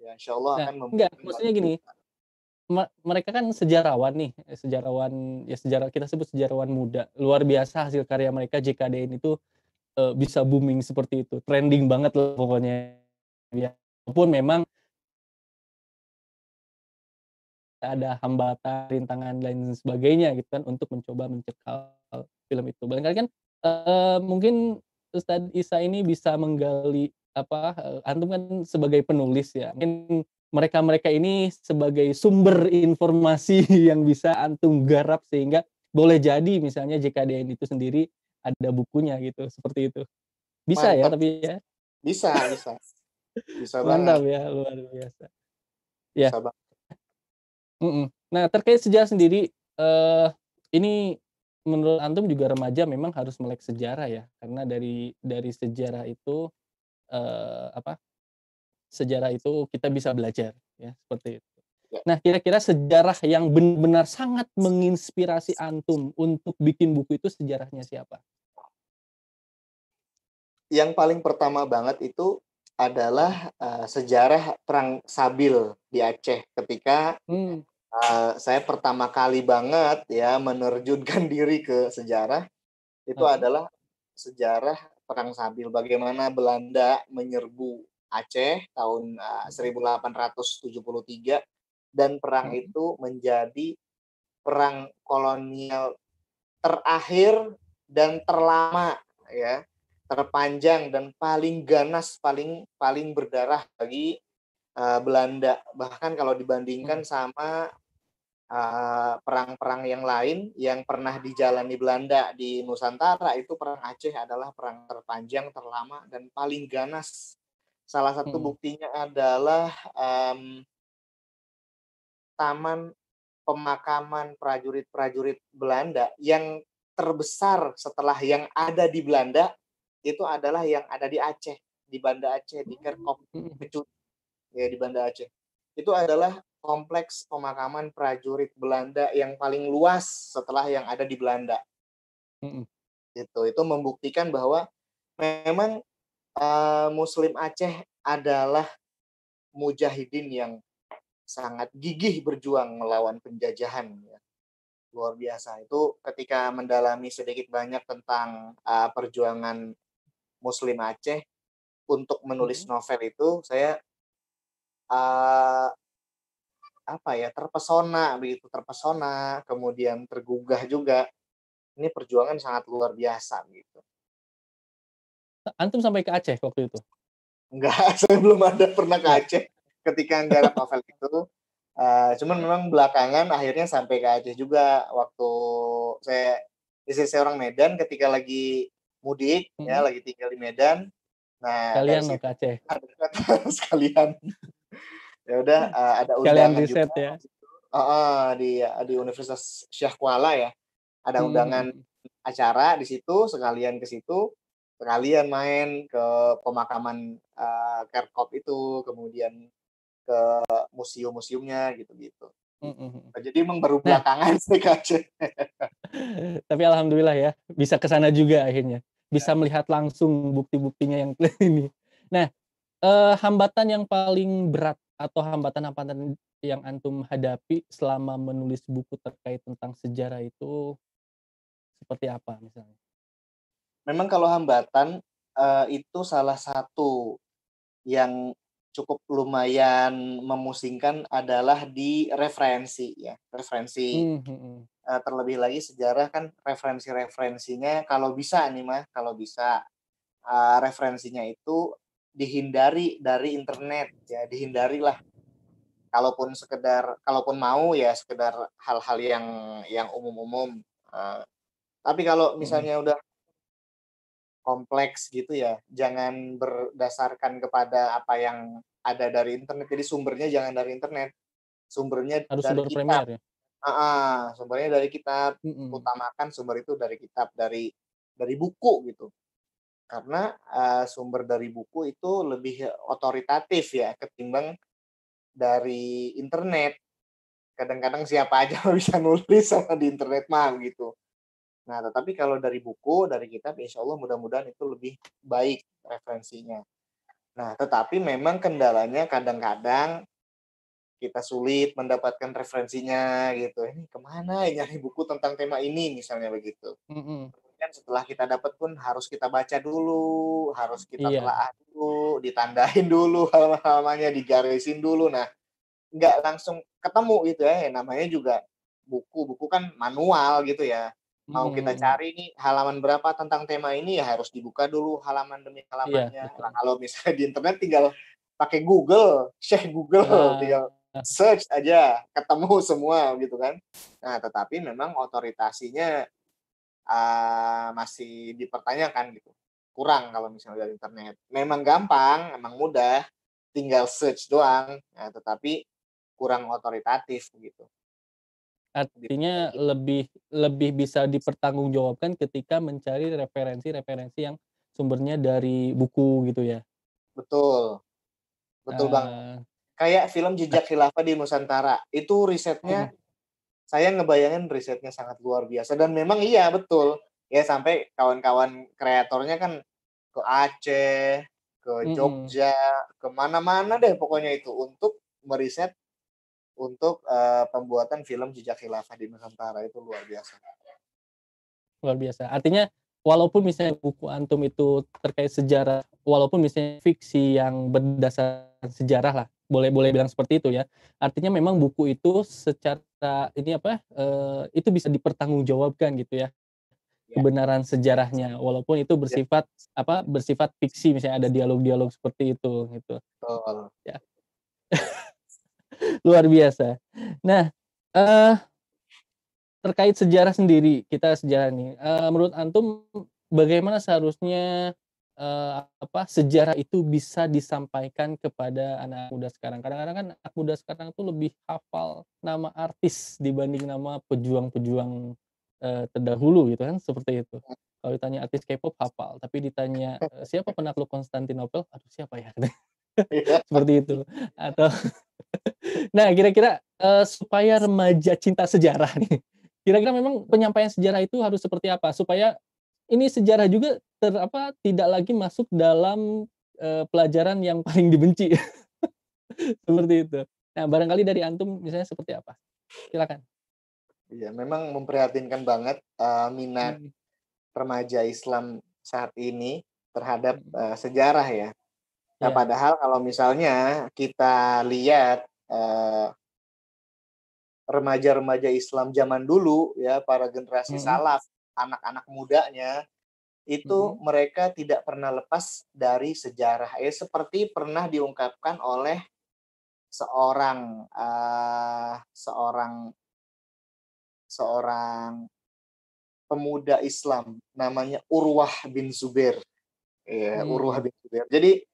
Speaker 2: Ya insyaallah
Speaker 1: Nah,
Speaker 2: akan
Speaker 1: enggak, maksudnya gini, mereka kan sejarawan nih, sejarawan ya sejarah kita sebut sejarawan muda, luar biasa hasil karya mereka JKDN itu, eee, bisa booming seperti itu, trending banget lah pokoknya, ya walaupun memang ada hambatan, rintangan dan sebagainya gitu kan untuk mencoba mencekal film itu. Barangkali kan, eee, mungkin Ustad Isa ini bisa menggali apa, eee, antum kan sebagai penulis ya, mungkin mereka-mereka ini sebagai sumber informasi yang bisa antum garap sehingga boleh jadi misalnya JKDN itu sendiri ada bukunya gitu, seperti itu. Bisa ya
Speaker 2: Mantap.
Speaker 1: tapi ya?
Speaker 2: Bisa bisa. Bisa banget.
Speaker 1: Mantap ya, luar biasa. Ya.
Speaker 2: Bisa banget.
Speaker 1: Mhm. Nah terkait sejarah sendiri, eee, ini menurut antum juga remaja memang harus melek sejarah ya, karena dari dari sejarah itu, eee, apa, sejarah itu kita bisa belajar ya, seperti itu.
Speaker 2: Ya.
Speaker 1: Nah kira-kira sejarah yang benar-benar sangat menginspirasi antum untuk bikin buku itu sejarahnya siapa?
Speaker 2: Yang paling pertama banget itu adalah, eee, sejarah perang Sabil di Aceh ketika,
Speaker 1: Mmm.
Speaker 2: Eee, saya pertama kali banget ya menerjunkan diri ke sejarah, itu
Speaker 1: Heeh.
Speaker 2: adalah sejarah perang Sabil, bagaimana Belanda menyerbu Aceh tahun, eee, 1873 dan perang
Speaker 1: Mhm.
Speaker 2: itu menjadi perang kolonial terakhir dan terlama ya, terpanjang dan paling ganas, paling paling berdarah bagi, eee, Belanda. Bahkan kalau dibandingkan
Speaker 1: Mhm.
Speaker 2: sama, eee, perang-perang yang lain yang pernah dijalani Belanda di Nusantara, itu perang Aceh adalah perang terpanjang, terlama, dan paling ganas. Salah satu
Speaker 1: Mhm.
Speaker 2: buktinya adalah, mmm taman pemakaman prajurit-prajurit Belanda yang terbesar setelah yang ada di Belanda, itu adalah yang ada di Aceh, di Banda Aceh, di Kerkop. Kecut, ya di Banda Aceh. Itu adalah kompleks pemakaman prajurit Belanda yang paling luas setelah yang ada di Belanda.
Speaker 1: Mhm.
Speaker 2: Gitu, itu membuktikan bahwa memang, eee, Muslim Aceh adalah mujahidin yang sangat gigih berjuang melawan penjajahan ya. Luar biasa. Itu ketika mendalami sedikit banyak tentang, eee, perjuangan Muslim Aceh untuk menulis novel itu saya eee, apa ya, terpesona begitu, terpesona, kemudian tergugah juga. Ini perjuangan sangat luar biasa gitu.
Speaker 1: Antum sampai ke Aceh waktu itu?
Speaker 2: Enggak, saya belum ada pernah ke? Aceh ketika nggarap novel itu, eee, cuman memang belakangan akhirnya sampai ke Aceh juga waktu saya istri saya orang Medan ketika lagi mudik ya,
Speaker 1: Mhm.
Speaker 2: lagi tinggal di Medan. Nah, dari
Speaker 1: Sekalian mau ke Aceh?
Speaker 2: sekalian. Ya udah, eee, ada undangan juga
Speaker 1: riset ya?
Speaker 2: waktu itu heeh, di di Universitas Syah Kuala ya. Ada
Speaker 1: mhm
Speaker 2: undangan
Speaker 1: mhm.
Speaker 2: acara di situ, sekalian ke situ, sekalian main ke pemakaman, eee, Kerkop itu, kemudian ke museum-museumnya gitu-gitu.
Speaker 1: Mhm mhm.
Speaker 2: Jadi emang baru
Speaker 1: Nah
Speaker 2: belakangan saya ke Aceh.
Speaker 1: Tapi alhamdulillah ya, bisa ke sana juga akhirnya. Bisa
Speaker 2: Ya.
Speaker 1: melihat langsung bukti-buktinya yang ini. Nah, eee, hambatan yang paling berat atau hambatan-hambatan yang antum hadapi selama menulis buku terkait tentang sejarah itu seperti apa misalnya?
Speaker 2: Memang kalau hambatan, eee, itu salah satu yang cukup lumayan memusingkan adalah di referensi ya, referensi,
Speaker 1: Mmm, mhm.
Speaker 2: eee, terlebih lagi sejarah kan referensi-referensinya kalau bisa nih Mas, kalau bisa, eee, referensinya itu dihindari dari internet ya, dihindarilah. Kalaupun sekedar kalaupun mau ya sekedar hal-hal yang yang umum-umum, eee, tapi kalau
Speaker 1: Mhm.
Speaker 2: misalnya udah kompleks gitu ya, jangan berdasarkan kepada apa yang ada dari internet. Jadi sumbernya jangan dari internet, sumbernya
Speaker 1: Harus
Speaker 2: dari
Speaker 1: sumber
Speaker 2: kitab.
Speaker 1: premier ya?
Speaker 2: Heeh, sumbernya dari kitab,
Speaker 1: Mhm.
Speaker 2: utamakan sumber itu dari kitab, dari dari buku gitu. Karena, eee, sumber dari buku itu lebih otoritatif ya ketimbang dari internet. Kadang-kadang siapa aja bisa nulis sama di internet mah gitu. Nah, tetapi kalau dari buku, dari kitab, insya Allah mudah-mudahan itu lebih baik referensinya. Nah, tetapi memang kendalanya kadang-kadang kita sulit mendapatkan referensinya gitu. Ini ke mana ya nyari buku tentang tema ini, misalnya begitu. Kemudian setelah kita dapat pun harus kita baca dulu, harus kita
Speaker 1: Iya.
Speaker 2: telaah dulu, ditandain dulu halaman-halamannya, digarisin dulu. Nah, nggak langsung ketemu gitu ya, namanya juga buku, buku kan manual gitu ya. Mau kita
Speaker 1: mhm.
Speaker 2: cari nih halaman berapa tentang tema ini, ya harus dibuka dulu halaman demi
Speaker 1: Iya,
Speaker 2: halamannya. Nah,
Speaker 1: betul.
Speaker 2: kalau misalnya di internet tinggal pakai Google, Syekh Google, tinggal
Speaker 1: Ah.
Speaker 2: search aja, ketemu semua gitu kan. Nah, tetapi memang otoritasinya, eee, masih dipertanyakan gitu, kurang kalau misalnya dari internet. Memang gampang, memang mudah, tinggal search doang, nah tetapi kurang otoritatif gitu.
Speaker 1: Artinya lebih lebih bisa dipertanggungjawabkan ketika mencari referensi-referensi yang sumbernya dari buku gitu ya?
Speaker 2: Betul. Betul banget.
Speaker 1: Eee.
Speaker 2: Kayak film Jejak Khilafah di Nusantara, itu risetnya
Speaker 1: Mhm.
Speaker 2: Saya ngebayangin risetnya sangat luar biasa dan memang iya betul, ya sampai kawan-kawan kreatornya kan ke Aceh, ke. Jogja, ke mana-mana deh pokoknya itu untuk meriset untuk, eee, pembuatan film Jejak Khilafah di Nusantara, itu luar biasa.
Speaker 1: Luar biasa. Artinya walaupun misalnya buku antum itu terkait sejarah, walaupun misalnya fiksi yang berdasarkan sejarah lah, boleh boleh bilang seperti itu ya. Artinya memang buku itu secara ini apa, eee, itu bisa dipertanggungjawabkan gitu ya,
Speaker 2: Ya.
Speaker 1: kebenaran sejarahnya, walaupun itu
Speaker 2: Ya.
Speaker 1: bersifat apa, bersifat fiksi misalnya ada dialog-dialog seperti itu, gitu.
Speaker 2: Betul.
Speaker 1: Ya. Luar biasa. Nah, eee, terkait sejarah sendiri, kita sejarah nih, eee, menurut antum bagaimana seharusnya, eee, apa, sejarah itu bisa disampaikan kepada anak muda sekarang? Kadang-kadang kan anak muda sekarang tuh lebih hafal nama artis dibanding nama pejuang-pejuang, eee, terdahulu gitu kan, seperti itu. Kalau ditanya artis K-pop hafal, tapi ditanya, "Siapa penakluk Konstantinopel?" "Aduh siapa ya?"
Speaker 2: Iya.
Speaker 1: Seperti itu. Atau nah kira-kira, eee, supaya remaja cinta sejarah nih, kira-kira memang penyampaian sejarah itu harus seperti apa? Supaya ini sejarah juga ter apa, tidak lagi masuk dalam, eee, pelajaran yang paling dibenci. Seperti itu. Nah barangkali dari antum misalnya seperti apa? Silakan.
Speaker 2: Iya, memang memprihatinkan banget, eee, minat
Speaker 1: Mmm.
Speaker 2: remaja Islam saat ini terhadap, eee, sejarah ya. Nah,
Speaker 1: Iya.
Speaker 2: padahal kalau misalnya kita lihat, eee remaja-remaja Islam zaman dulu ya, para generasi
Speaker 1: Mhm.
Speaker 2: salaf, anak-anak mudanya, itu
Speaker 1: Mhm.
Speaker 2: mereka tidak pernah lepas dari sejarah. Ya seperti pernah diungkapkan oleh seorang, eee, seorang seorang pemuda Islam namanya Urwah bin Zubair. Iya, Urwah
Speaker 1: Mmm.
Speaker 2: bin Zubair. Jadi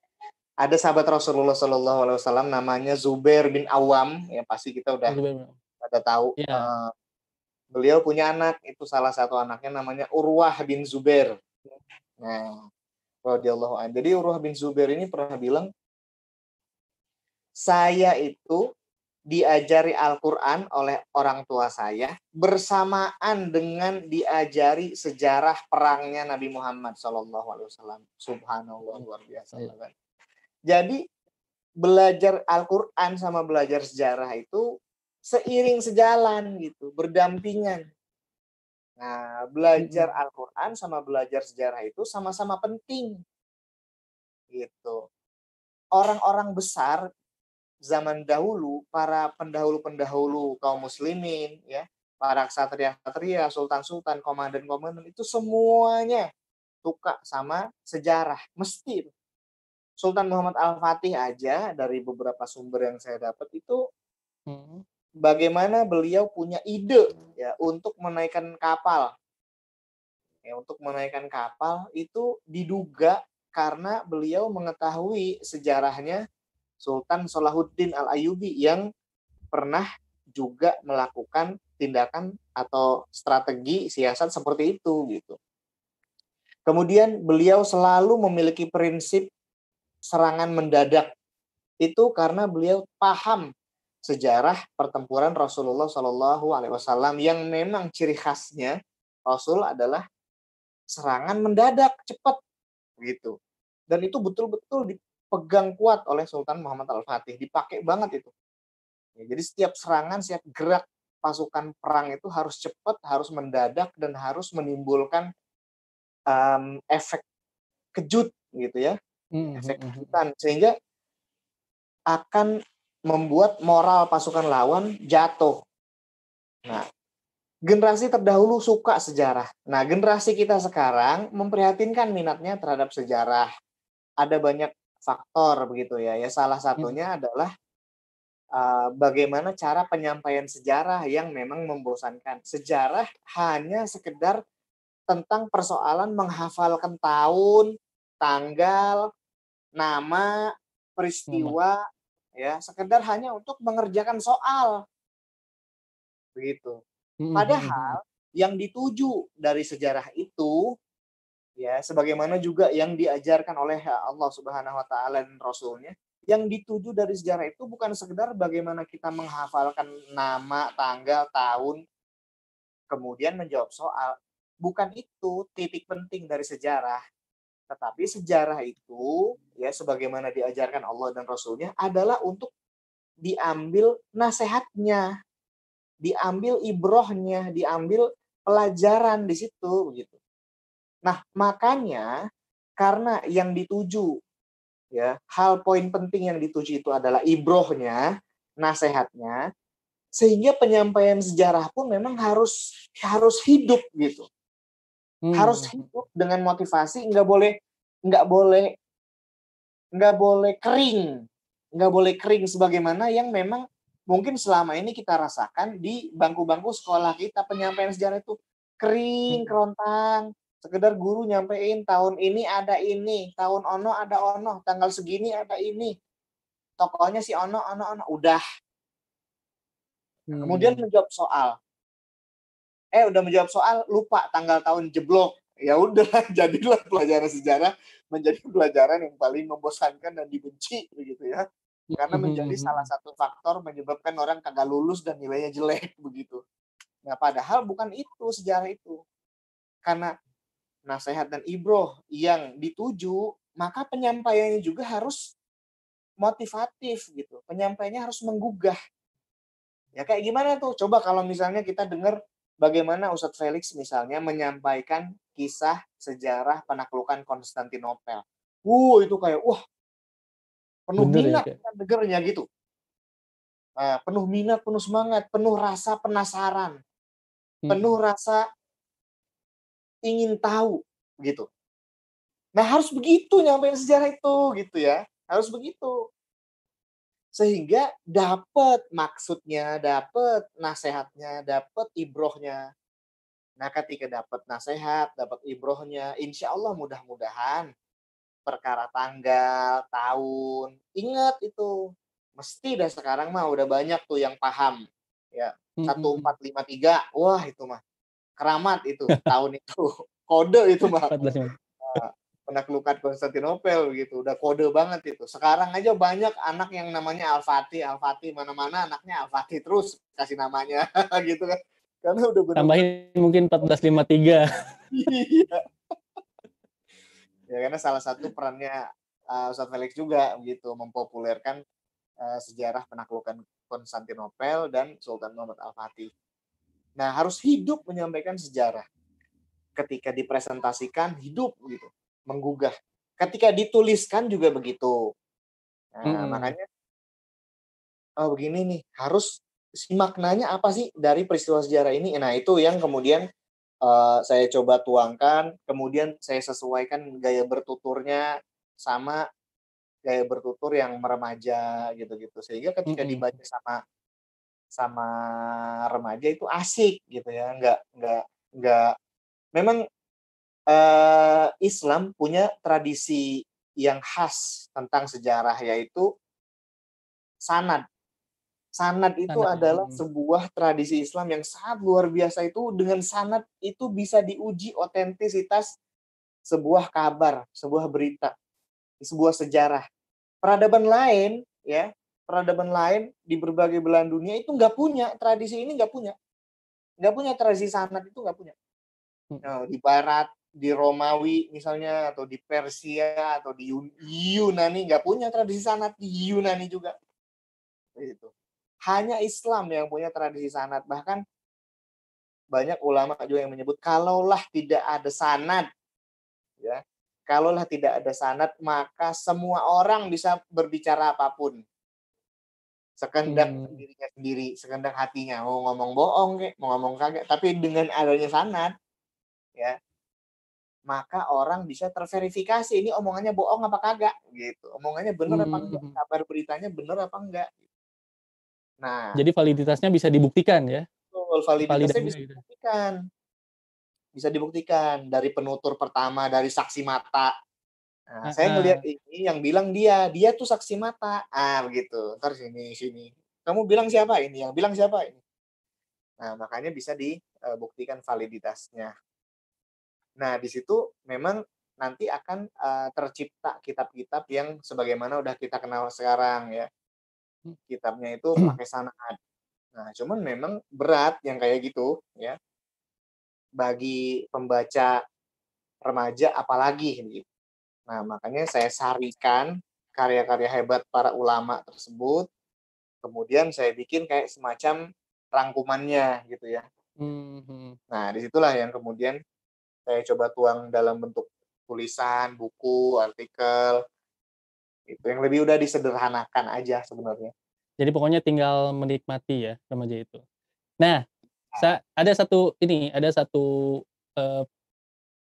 Speaker 2: ada sahabat Rasulullah Shallallahu Alaihi Wasallam namanya Zubair bin Awam, ya pasti kita udah pada tahu,
Speaker 1: Iya.
Speaker 2: eee, beliau punya anak, itu salah satu anaknya namanya Urwah bin Zubair. Nah, radhiyallahu anhu. Jadi Urwah bin Zubair ini pernah bilang "Saya itu diajari Al-Qur'an oleh orang tua saya, bersamaan dengan diajari sejarah perangnya Nabi Muhammad Shallallahu Alaihi Wasallam." Subhanallah, luar biasa ya
Speaker 1: Iya.
Speaker 2: Jadi belajar Al-Qur'an sama belajar sejarah itu seiring sejalan gitu, berdampingan. Nah, belajar
Speaker 1: Mhm.
Speaker 2: Al-Qur'an sama belajar sejarah itu sama-sama penting. Gitu. Orang-orang besar zaman dahulu, para pendahulu-pendahulu kaum muslimin ya, para ksatria-ksatria, sultan-sultan, komandan-komandan itu semuanya suka sama sejarah, mesti. Sultan Muhammad Al-Fatih aja dari beberapa sumber yang saya dapat itu
Speaker 1: Mhm.
Speaker 2: Bagaimana beliau punya ide ya untuk menaikkan kapal. Ya, untuk menaikkan kapal itu diduga karena beliau mengetahui sejarahnya Sultan Salahuddin Al-Ayyubi yang pernah juga melakukan tindakan atau strategi siasat seperti itu gitu. Kemudian beliau selalu memiliki prinsip serangan mendadak. Itu karena beliau paham sejarah pertempuran Rasulullah Shallallahu Alaihi Wasallam yang memang ciri khasnya Rasul adalah serangan mendadak cepat gitu. Dan itu betul-betul dipegang kuat oleh Sultan Muhammad Al-Fatih, dipakai banget itu. Ya, jadi setiap serangan, setiap gerak pasukan perang itu harus cepat, harus mendadak dan harus menimbulkan um, efek kejut gitu ya,
Speaker 1: Mhm
Speaker 2: efek
Speaker 1: mhm.
Speaker 2: kejutan sehingga akan membuat moral pasukan lawan jatuh. Nah, generasi terdahulu suka sejarah. Nah, generasi kita sekarang memprihatinkan minatnya terhadap sejarah. Ada banyak faktor begitu ya. Ya salah satunya adalah uh, bagaimana cara penyampaian sejarah yang memang membosankan. Sejarah hanya sekedar tentang persoalan menghafalkan tahun, tanggal, nama,
Speaker 1: Nama.
Speaker 2: peristiwa, ya sekedar hanya untuk mengerjakan soal. Begitu.
Speaker 1: Mhm mhm mhm.
Speaker 2: Padahal yang dituju dari sejarah itu ya sebagaimana juga yang diajarkan oleh Allah Subhanahu wa taala dan rasulnya, yang dituju dari sejarah itu bukan sekedar bagaimana kita menghafalkan nama, tanggal, tahun, kemudian menjawab soal. Bukan itu titik penting dari sejarah. Tetapi sejarah itu ya sebagaimana diajarkan Allah dan rasulnya adalah untuk diambil nasihatnya, diambil ibrohnya, diambil pelajaran di situ begitu. Nah, makanya karena yang dituju ya, hal poin penting yang dituju itu adalah ibrohnya, nasihatnya, sehingga penyampaian sejarah pun memang harus harus hidup gitu. Hmm. Harus hidup dengan motivasi, nggak boleh nggak boleh nggak boleh kering, nggak boleh kering sebagaimana yang memang mungkin selama ini kita rasakan di bangku-bangku sekolah kita penyampaian sejarah itu kering, hmm. kerontang, sekedar guru nyampein tahun ini ada ini, tahun ono ada ono, tanggal segini ada ini. Tokohnya si ono ono ono udah. Kemudian hmm. menjawab soal. Eh udah menjawab soal lupa tanggal tahun jeblok. Ya udah jadilah pelajaran sejarah menjadi pelajaran yang paling membosankan dan dibenci begitu ya karena menjadi salah satu faktor menyebabkan orang kagak lulus dan nilainya jelek begitu. Nah, padahal bukan itu sejarah itu. Karena nasihat dan ibroh yang dituju, maka penyampaiannya juga harus motivatif gitu. Penyampaiannya harus menggugah. Ya kayak gimana tuh? Coba kalau misalnya kita dengar bagaimana Ustadz Felix misalnya menyampaikan kisah sejarah penaklukan Konstantinopel. Uh, itu kayak wah penuh Bener ya, minat ya, dengernya gitu. Nah, penuh minat, penuh semangat, penuh rasa penasaran, hmm. penuh rasa ingin tahu gitu. Nah harus begitu nyampein sejarah itu gitu ya, harus begitu. Sehingga dapat maksudnya, dapat nasehatnya, dapat ibrohnya. Nah ketika dapat nasihat, dapat ibrohnya, insya Allah mudah-mudahan perkara tanggal, tahun. Ingat itu. Mesti dah sekarang mah udah banyak tuh yang paham. Ya, satu empat lima tiga, wah itu mah keramat itu tahun itu, kode itu mah. Penaklukan Konstantinopel gitu, udah kode banget itu. Sekarang aja banyak anak yang namanya Al-Fatih, Al-Fatih mana-mana anaknya Al-Fatih terus kasih namanya gitu kan. Karena udah
Speaker 1: benar. Tambahin mungkin 1453. iya
Speaker 2: ya karena salah satu perannya uh, Ustadz Felix juga begitu mempopulerkan uh, sejarah penaklukan Konstantinopel dan Sultan Muhammad Al-Fatih. Nah, harus hidup menyampaikan sejarah. Ketika dipresentasikan hidup gitu, menggugah. Ketika dituliskan juga begitu. Nah, hmm. makanya oh begini nih, harus si maknanya apa sih dari peristiwa sejarah ini? Nah, itu yang kemudian uh, saya coba tuangkan, kemudian saya sesuaikan gaya bertuturnya sama gaya bertutur yang meremaja gitu-gitu. Sehingga ketika dibaca sama sama remaja itu asik gitu ya, nggak nggak nggak memang uh, Islam punya tradisi yang khas tentang sejarah yaitu sanad Sanad itu sanad. adalah hmm. sebuah tradisi Islam yang sangat luar biasa itu dengan sanad itu bisa diuji otentisitas sebuah kabar, sebuah berita, sebuah sejarah. Peradaban lain ya, peradaban lain di berbagai belahan dunia itu nggak punya tradisi ini nggak punya, nggak punya tradisi sanad itu nggak punya. Hmm. Nah, di Barat, di Romawi misalnya atau di Persia atau di Yunani nggak punya tradisi sanad di Yunani juga. Itu hanya Islam yang punya tradisi sanad. Bahkan banyak ulama juga yang menyebut kalaulah tidak ada sanad, ya, kalaulah tidak ada sanad maka semua orang bisa berbicara apa pun. Sekendak hmm. dirinya sendiri, sekendak hatinya mau ngomong bohong kek, mau ngomong kagak, tapi dengan adanya sanad, ya, maka orang bisa terverifikasi ini omongannya bohong apa kagak gitu. Omongannya benar hmm. apa enggak, hmm. kabar beritanya benar apa enggak.
Speaker 1: Nah, jadi validitasnya bisa dibuktikan ya?
Speaker 2: Betul, validitasnya bisa dibuktikan. Bisa dibuktikan dari penutur pertama dari saksi mata. Nah, uh, saya ngelihat ini yang bilang dia, dia tuh saksi mata. Ah, begitu. Ntar sini sini. Kamu bilang siapa ini? Yang bilang siapa ini? Nah, makanya bisa dibuktikan validitasnya. Nah, di situ memang nanti akan uh, tercipta kitab-kitab yang sebagaimana udah kita kenal sekarang ya kitabnya itu hmm. pakai sanad. Nah, cuman memang berat yang kayak gitu ya. Bagi pembaca remaja apalagi gitu. Nah, makanya saya sarikan karya-karya hebat para ulama tersebut. Kemudian saya bikin kayak semacam rangkumannya gitu ya. Hmm. Nah, di situlah yang kemudian saya coba tuang dalam bentuk tulisan, buku, artikel. Itu yang lebih udah disederhanakan aja sebenarnya.
Speaker 1: Jadi pokoknya tinggal menikmati ya remaja itu. Nah, sa ada satu ini, ada satu uh,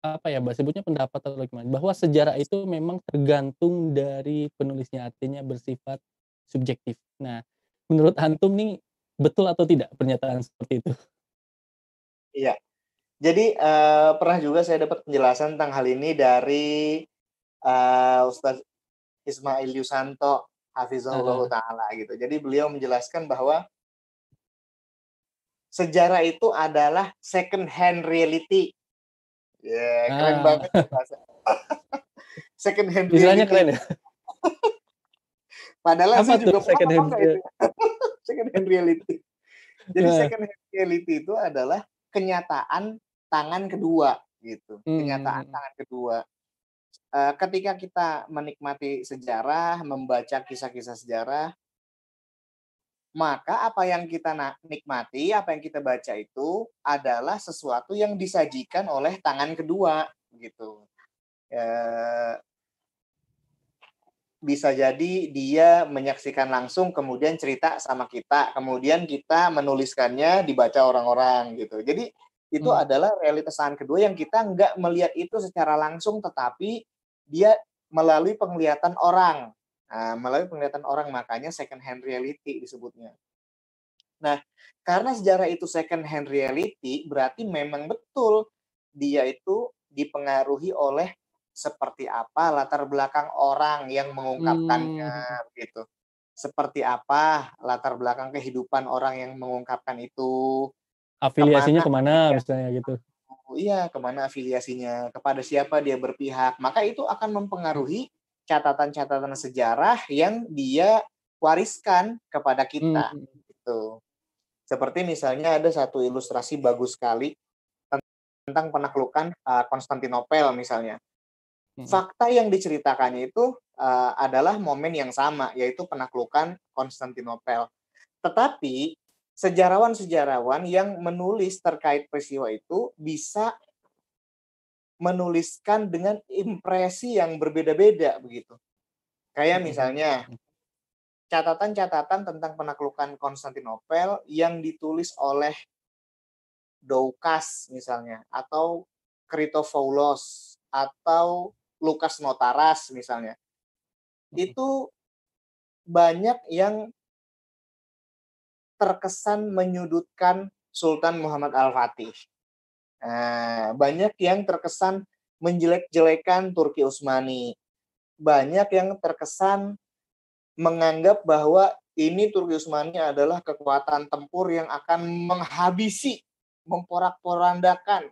Speaker 1: apa ya, Mbak, sebutnya pendapat atau gimana, bahwa sejarah itu memang tergantung dari penulisnya, artinya bersifat subjektif. Nah, menurut antum nih betul atau tidak pernyataan seperti itu?
Speaker 2: Iya. Jadi, uh, pernah juga saya dapat penjelasan tentang hal ini dari, uh, Ustaz Ismail Yusanto, hafizahullah uh. taala gitu. Jadi beliau menjelaskan bahwa sejarah itu adalah second hand reality. Ya, yeah, keren ah. banget bahasa. second hand reality. Istilahnya keren ya? Padahal Apa saya juga second hand, itu. second hand reality. Jadi nah. second hand reality itu adalah kenyataan tangan kedua gitu. Hmm. Kenyataan tangan kedua. Uh, ketika kita menikmati sejarah, membaca kisah-kisah sejarah, maka apa yang kita nikmati, apa yang kita baca itu adalah sesuatu yang disajikan oleh tangan kedua gitu. Ya, bisa jadi dia menyaksikan langsung kemudian cerita sama kita, kemudian kita menuliskannya dibaca orang-orang gitu. Jadi itu hmm. adalah realitas tangan kedua yang kita nggak melihat itu secara langsung, tetapi dia melalui penglihatan orang Nah, melalui penglihatan orang makanya second hand reality disebutnya. Nah, karena sejarah itu second hand reality, berarti memang betul dia itu dipengaruhi oleh seperti apa latar belakang orang yang mengungkapkannya hmm. gitu. Seperti apa latar belakang kehidupan orang yang mengungkapkan itu.
Speaker 1: Afiliasinya ke mana, ke mana misalnya gitu.
Speaker 2: Iya, ke mana afiliasinya, kepada siapa dia berpihak. Maka itu akan mempengaruhi catatan-catatan sejarah yang dia wariskan kepada kita hmm. gitu. Seperti misalnya ada satu ilustrasi bagus sekali tentang penaklukan uh, Konstantinopel misalnya. Hmm. Fakta yang diceritakannya itu uh, adalah momen yang sama yaitu penaklukan Konstantinopel. Tetapi sejarawan-sejarawan yang menulis terkait peristiwa itu bisa menuliskan dengan impresi yang berbeda-beda begitu. Kayak misalnya catatan-catatan tentang penaklukan Konstantinopel yang ditulis oleh Doukas misalnya atau Kritofoulos atau Lukas Notaras misalnya. Itu banyak yang terkesan menyudutkan Sultan Muhammad Al-Fatih Nah, banyak yang terkesan menjelek-jelekan Turki Utsmani. Banyak yang terkesan menganggap bahwa ini Turki Utsmani adalah kekuatan tempur yang akan menghabisi, memporak-porandakan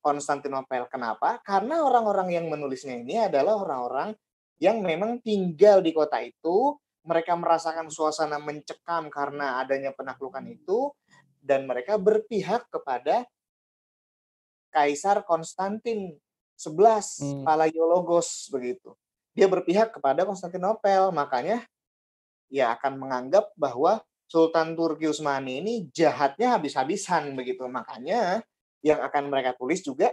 Speaker 2: Konstantinopel. Kenapa? Karena orang-orang yang menulisnya ini adalah orang-orang yang memang tinggal di kota itu, mereka merasakan suasana mencekam karena adanya penaklukan itu, dan mereka berpihak kepada Kaisar Konstantin 11 hmm. Palaiologos begitu. Dia berpihak kepada Konstantinopel, makanya ya akan menganggap bahwa Sultan Turki Utsmani ini jahatnya habis-habisan begitu. Makanya yang akan mereka tulis juga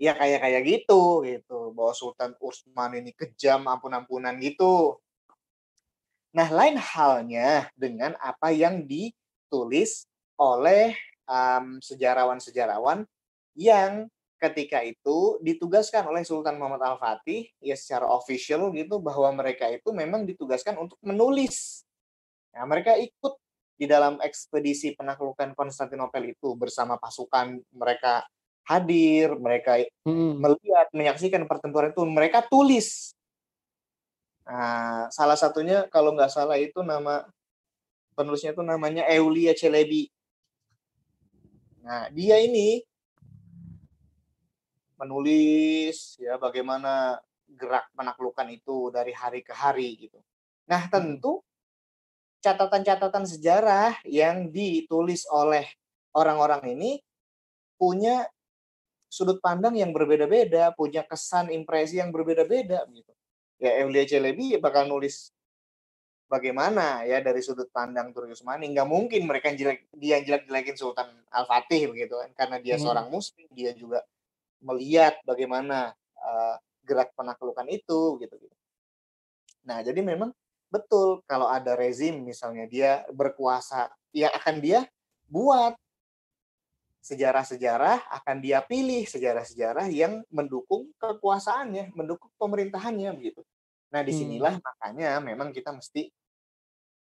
Speaker 2: ya kayak kayak gitu gitu bahwa Sultan Utsmani ini kejam ampun-ampunan gitu. Nah, lain halnya dengan apa yang ditulis oleh um, sejarawan-sejarawan yang ketika itu ditugaskan oleh Sultan Muhammad Al-Fatih ya secara official gitu bahwa mereka itu memang ditugaskan untuk menulis. Nah, mereka ikut di dalam ekspedisi penaklukan Konstantinopel itu bersama pasukan mereka hadir, mereka hmm. melihat, menyaksikan pertempuran itu, mereka tulis. Nah, salah satunya kalau nggak salah itu nama penulisnya itu namanya Eulia Celebi. Nah, dia ini menulis ya bagaimana gerak penaklukan itu dari hari ke hari gitu. Nah, hmm. tentu catatan-catatan sejarah yang ditulis oleh orang-orang ini punya sudut pandang yang berbeda-beda, punya kesan impresi yang berbeda-beda gitu. Ya Eulia Celebi bakal nulis bagaimana ya dari sudut pandang Turki Utsmani. Nggak mungkin mereka jelek, dia jelek-jelekin Sultan Al-Fatih begitu kan karena dia hmm. seorang muslim, dia juga melihat bagaimana uh, gerak penaklukan itu gitu gitu. Nah, jadi memang betul kalau ada rezim misalnya dia berkuasa, ya akan dia buat sejarah-sejarah akan dia pilih sejarah-sejarah yang mendukung kekuasaannya, mendukung pemerintahannya begitu. Nah, di sinilah hmm. makanya memang kita mesti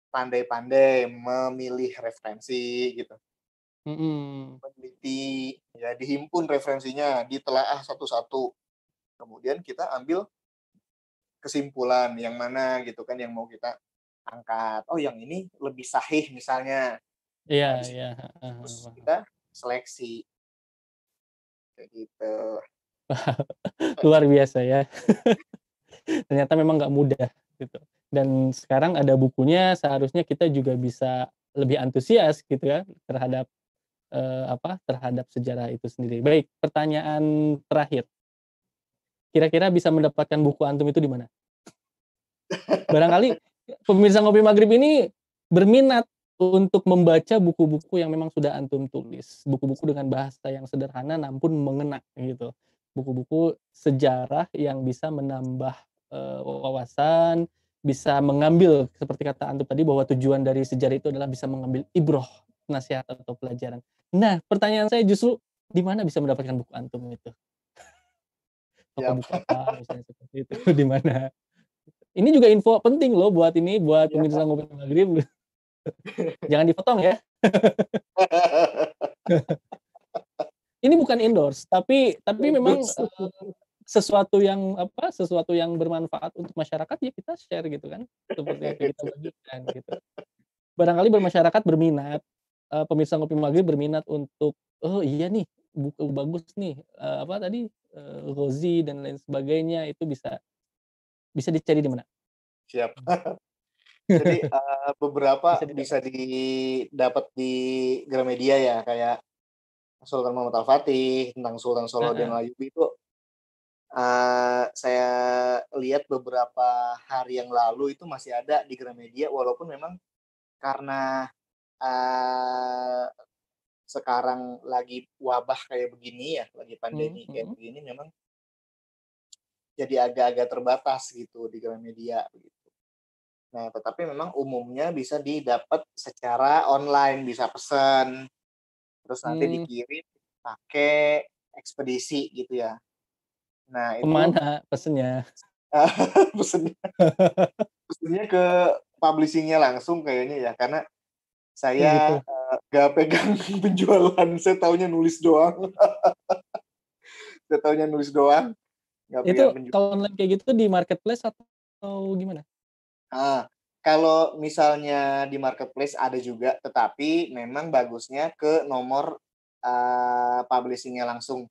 Speaker 2: pandai-pandai memilih referensi gitu.
Speaker 1: Mm-hmm.
Speaker 2: Meneliti, ya dihimpun referensinya, ditelaah satu-satu. Kemudian kita ambil kesimpulan yang mana gitu kan yang mau kita angkat. Oh, yang ini lebih sahih misalnya.
Speaker 1: Iya, iya.
Speaker 2: Terus kita seleksi. Kayak gitu.
Speaker 1: Luar biasa ya. Ternyata memang nggak mudah gitu. Dan sekarang ada bukunya, seharusnya kita juga bisa lebih antusias gitu ya terhadap eh, apa terhadap sejarah itu sendiri. Baik, pertanyaan terakhir. Kira-kira bisa mendapatkan buku antum itu di mana? Barangkali pemirsa ngopi maghrib ini berminat untuk membaca buku-buku yang memang sudah antum tulis, buku-buku dengan bahasa yang sederhana namun mengena gitu. Buku-buku sejarah yang bisa menambah uh, wawasan, bisa mengambil seperti kata antum tadi bahwa tujuan dari sejarah itu adalah bisa mengambil ibroh, nasihat atau pelajaran. Nah, pertanyaan saya justru di mana bisa mendapatkan buku antum itu? Toko buku apa misalnya seperti itu di mana? Ini juga info penting loh buat ini buat ya. pemirsa ngopi maghrib. Jangan dipotong ya. ini bukan endorse, tapi tapi memang uh, sesuatu yang apa sesuatu yang bermanfaat untuk masyarakat ya kita share gitu kan seperti yang kita bagikan gitu barangkali bermasyarakat berminat uh, pemirsa ngopi maghrib berminat untuk oh iya nih buku bagus nih uh, apa tadi uh, Rozi dan lain sebagainya itu bisa bisa dicari di mana?
Speaker 2: Siap. Jadi uh, beberapa bisa, bisa didapat di Gramedia ya kayak Sultan Muhammad Al Fatih tentang Sultan Solo uh -huh. dan Layubi itu uh, saya lihat beberapa hari yang lalu itu masih ada di Gramedia walaupun memang karena uh, sekarang lagi wabah kayak begini ya, lagi pandemi hmm, kayak hmm. begini memang jadi agak-agak terbatas gitu di Gramedia begitu. Nah, tetapi memang umumnya bisa didapat secara online, bisa pesan, terus nanti hmm. dikirim pakai ekspedisi gitu ya.
Speaker 1: Nah, itu ke mana pesennya?
Speaker 2: pesennya, pesennya ke publishingnya langsung kayaknya ya, karena saya gitu. uh, gak pegang penjualan, saya taunya nulis doang. saya taunya nulis doang.
Speaker 1: Gak itu kalau online kayak gitu di marketplace atau gimana?
Speaker 2: Ah, kalau misalnya di marketplace ada juga, tetapi memang bagusnya ke nomor uh, publishingnya langsung.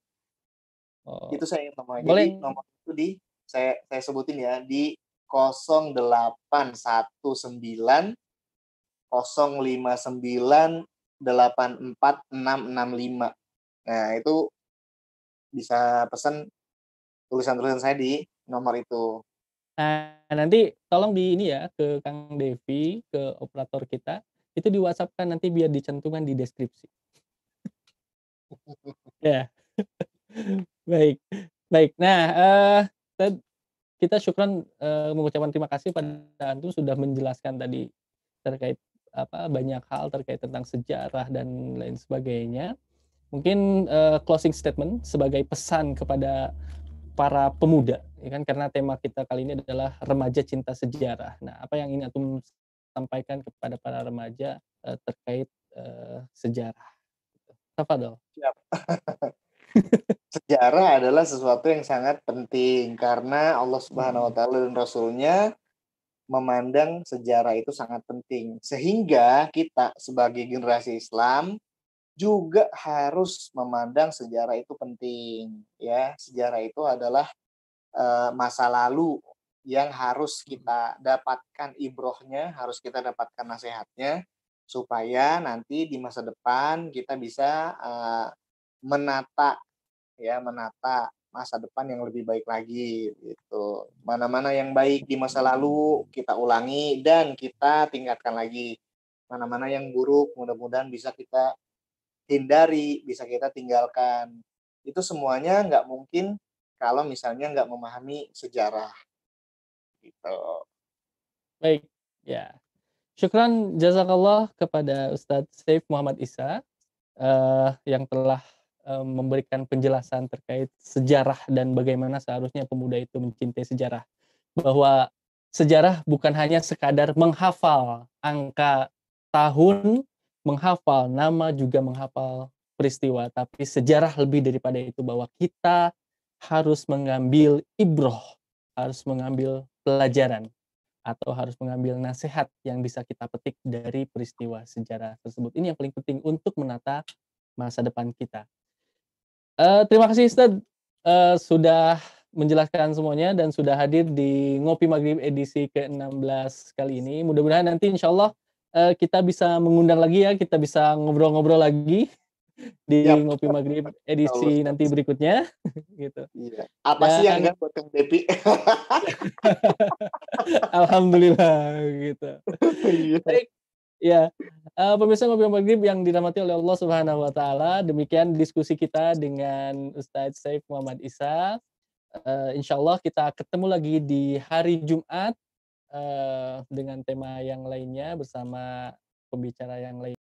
Speaker 2: Oh. Itu saya nomor. Boleh. Jadi nomor itu di saya saya sebutin ya di 0819 059 84665. Nah, itu bisa pesan tulisan-tulisan saya di nomor itu.
Speaker 1: Nah, nanti tolong di ini ya ke Kang Devi, ke operator kita, itu di WhatsApp kan nanti biar dicantumkan di deskripsi. ya. Baik. Baik. Nah, uh, kita syukran uh, mengucapkan terima kasih pada antum sudah menjelaskan tadi terkait apa banyak hal terkait tentang sejarah dan lain sebagainya. Mungkin uh, closing statement sebagai pesan kepada para pemuda, ya kan karena tema kita kali ini adalah remaja cinta sejarah. Nah, apa yang ingin antum sampaikan kepada para remaja uh, terkait uh, sejarah? Tafadol. Siap.
Speaker 2: sejarah adalah sesuatu yang sangat penting karena Allah Subhanahu wa taala dan rasulnya memandang sejarah itu sangat penting. Sehingga kita sebagai generasi Islam juga harus memandang sejarah itu penting ya. Sejarah itu adalah uh, masa lalu yang harus kita dapatkan ibrohnya, harus kita dapatkan nasihatnya supaya nanti di masa depan kita bisa uh, menata ya menata masa depan yang lebih baik lagi gitu. Mana-mana yang baik di masa lalu kita ulangi dan kita tingkatkan lagi. Mana-mana yang buruk mudah-mudahan bisa kita hindari, bisa kita tinggalkan. itu semuanya nggak mungkin kalau misalnya nggak memahami sejarah. Gitu.
Speaker 1: Baik, ya. Syukran jazakallah kepada Ustadz Saif Muhammad Isa uh, yang telah uh, memberikan penjelasan terkait sejarah dan bagaimana seharusnya pemuda itu mencintai sejarah. Bahwa sejarah bukan hanya sekadar menghafal angka tahun, menghafal nama juga menghafal peristiwa, tapi sejarah lebih daripada itu bahwa kita harus mengambil ibroh, harus mengambil pelajaran atau harus mengambil nasihat yang bisa kita petik dari peristiwa sejarah tersebut. Ini yang paling penting untuk menata masa depan kita. Uh, terima kasih Ustaz uh, sudah menjelaskan semuanya dan sudah hadir di Ngopi Maghrib edisi ke-16 kali ini. Mudah-mudahan nanti insya Allah uh, kita bisa mengundang lagi ya, kita bisa ngobrol-ngobrol lagi di Yap. Ngopi Maghrib edisi Allah. nanti berikutnya gitu.
Speaker 2: Iya. Apa Dan, sih yang enggak buat Kang Depi?
Speaker 1: Alhamdulillah gitu. Iya. Baik. Ya, uh, pemirsa Ngopi Maghrib yang dirahmati oleh Allah Subhanahu wa taala, demikian diskusi kita dengan Ustadz Saif Muhammad Isa. Uh, insya Allah kita ketemu lagi di hari Jumat dengan tema yang lainnya bersama pembicara yang lain.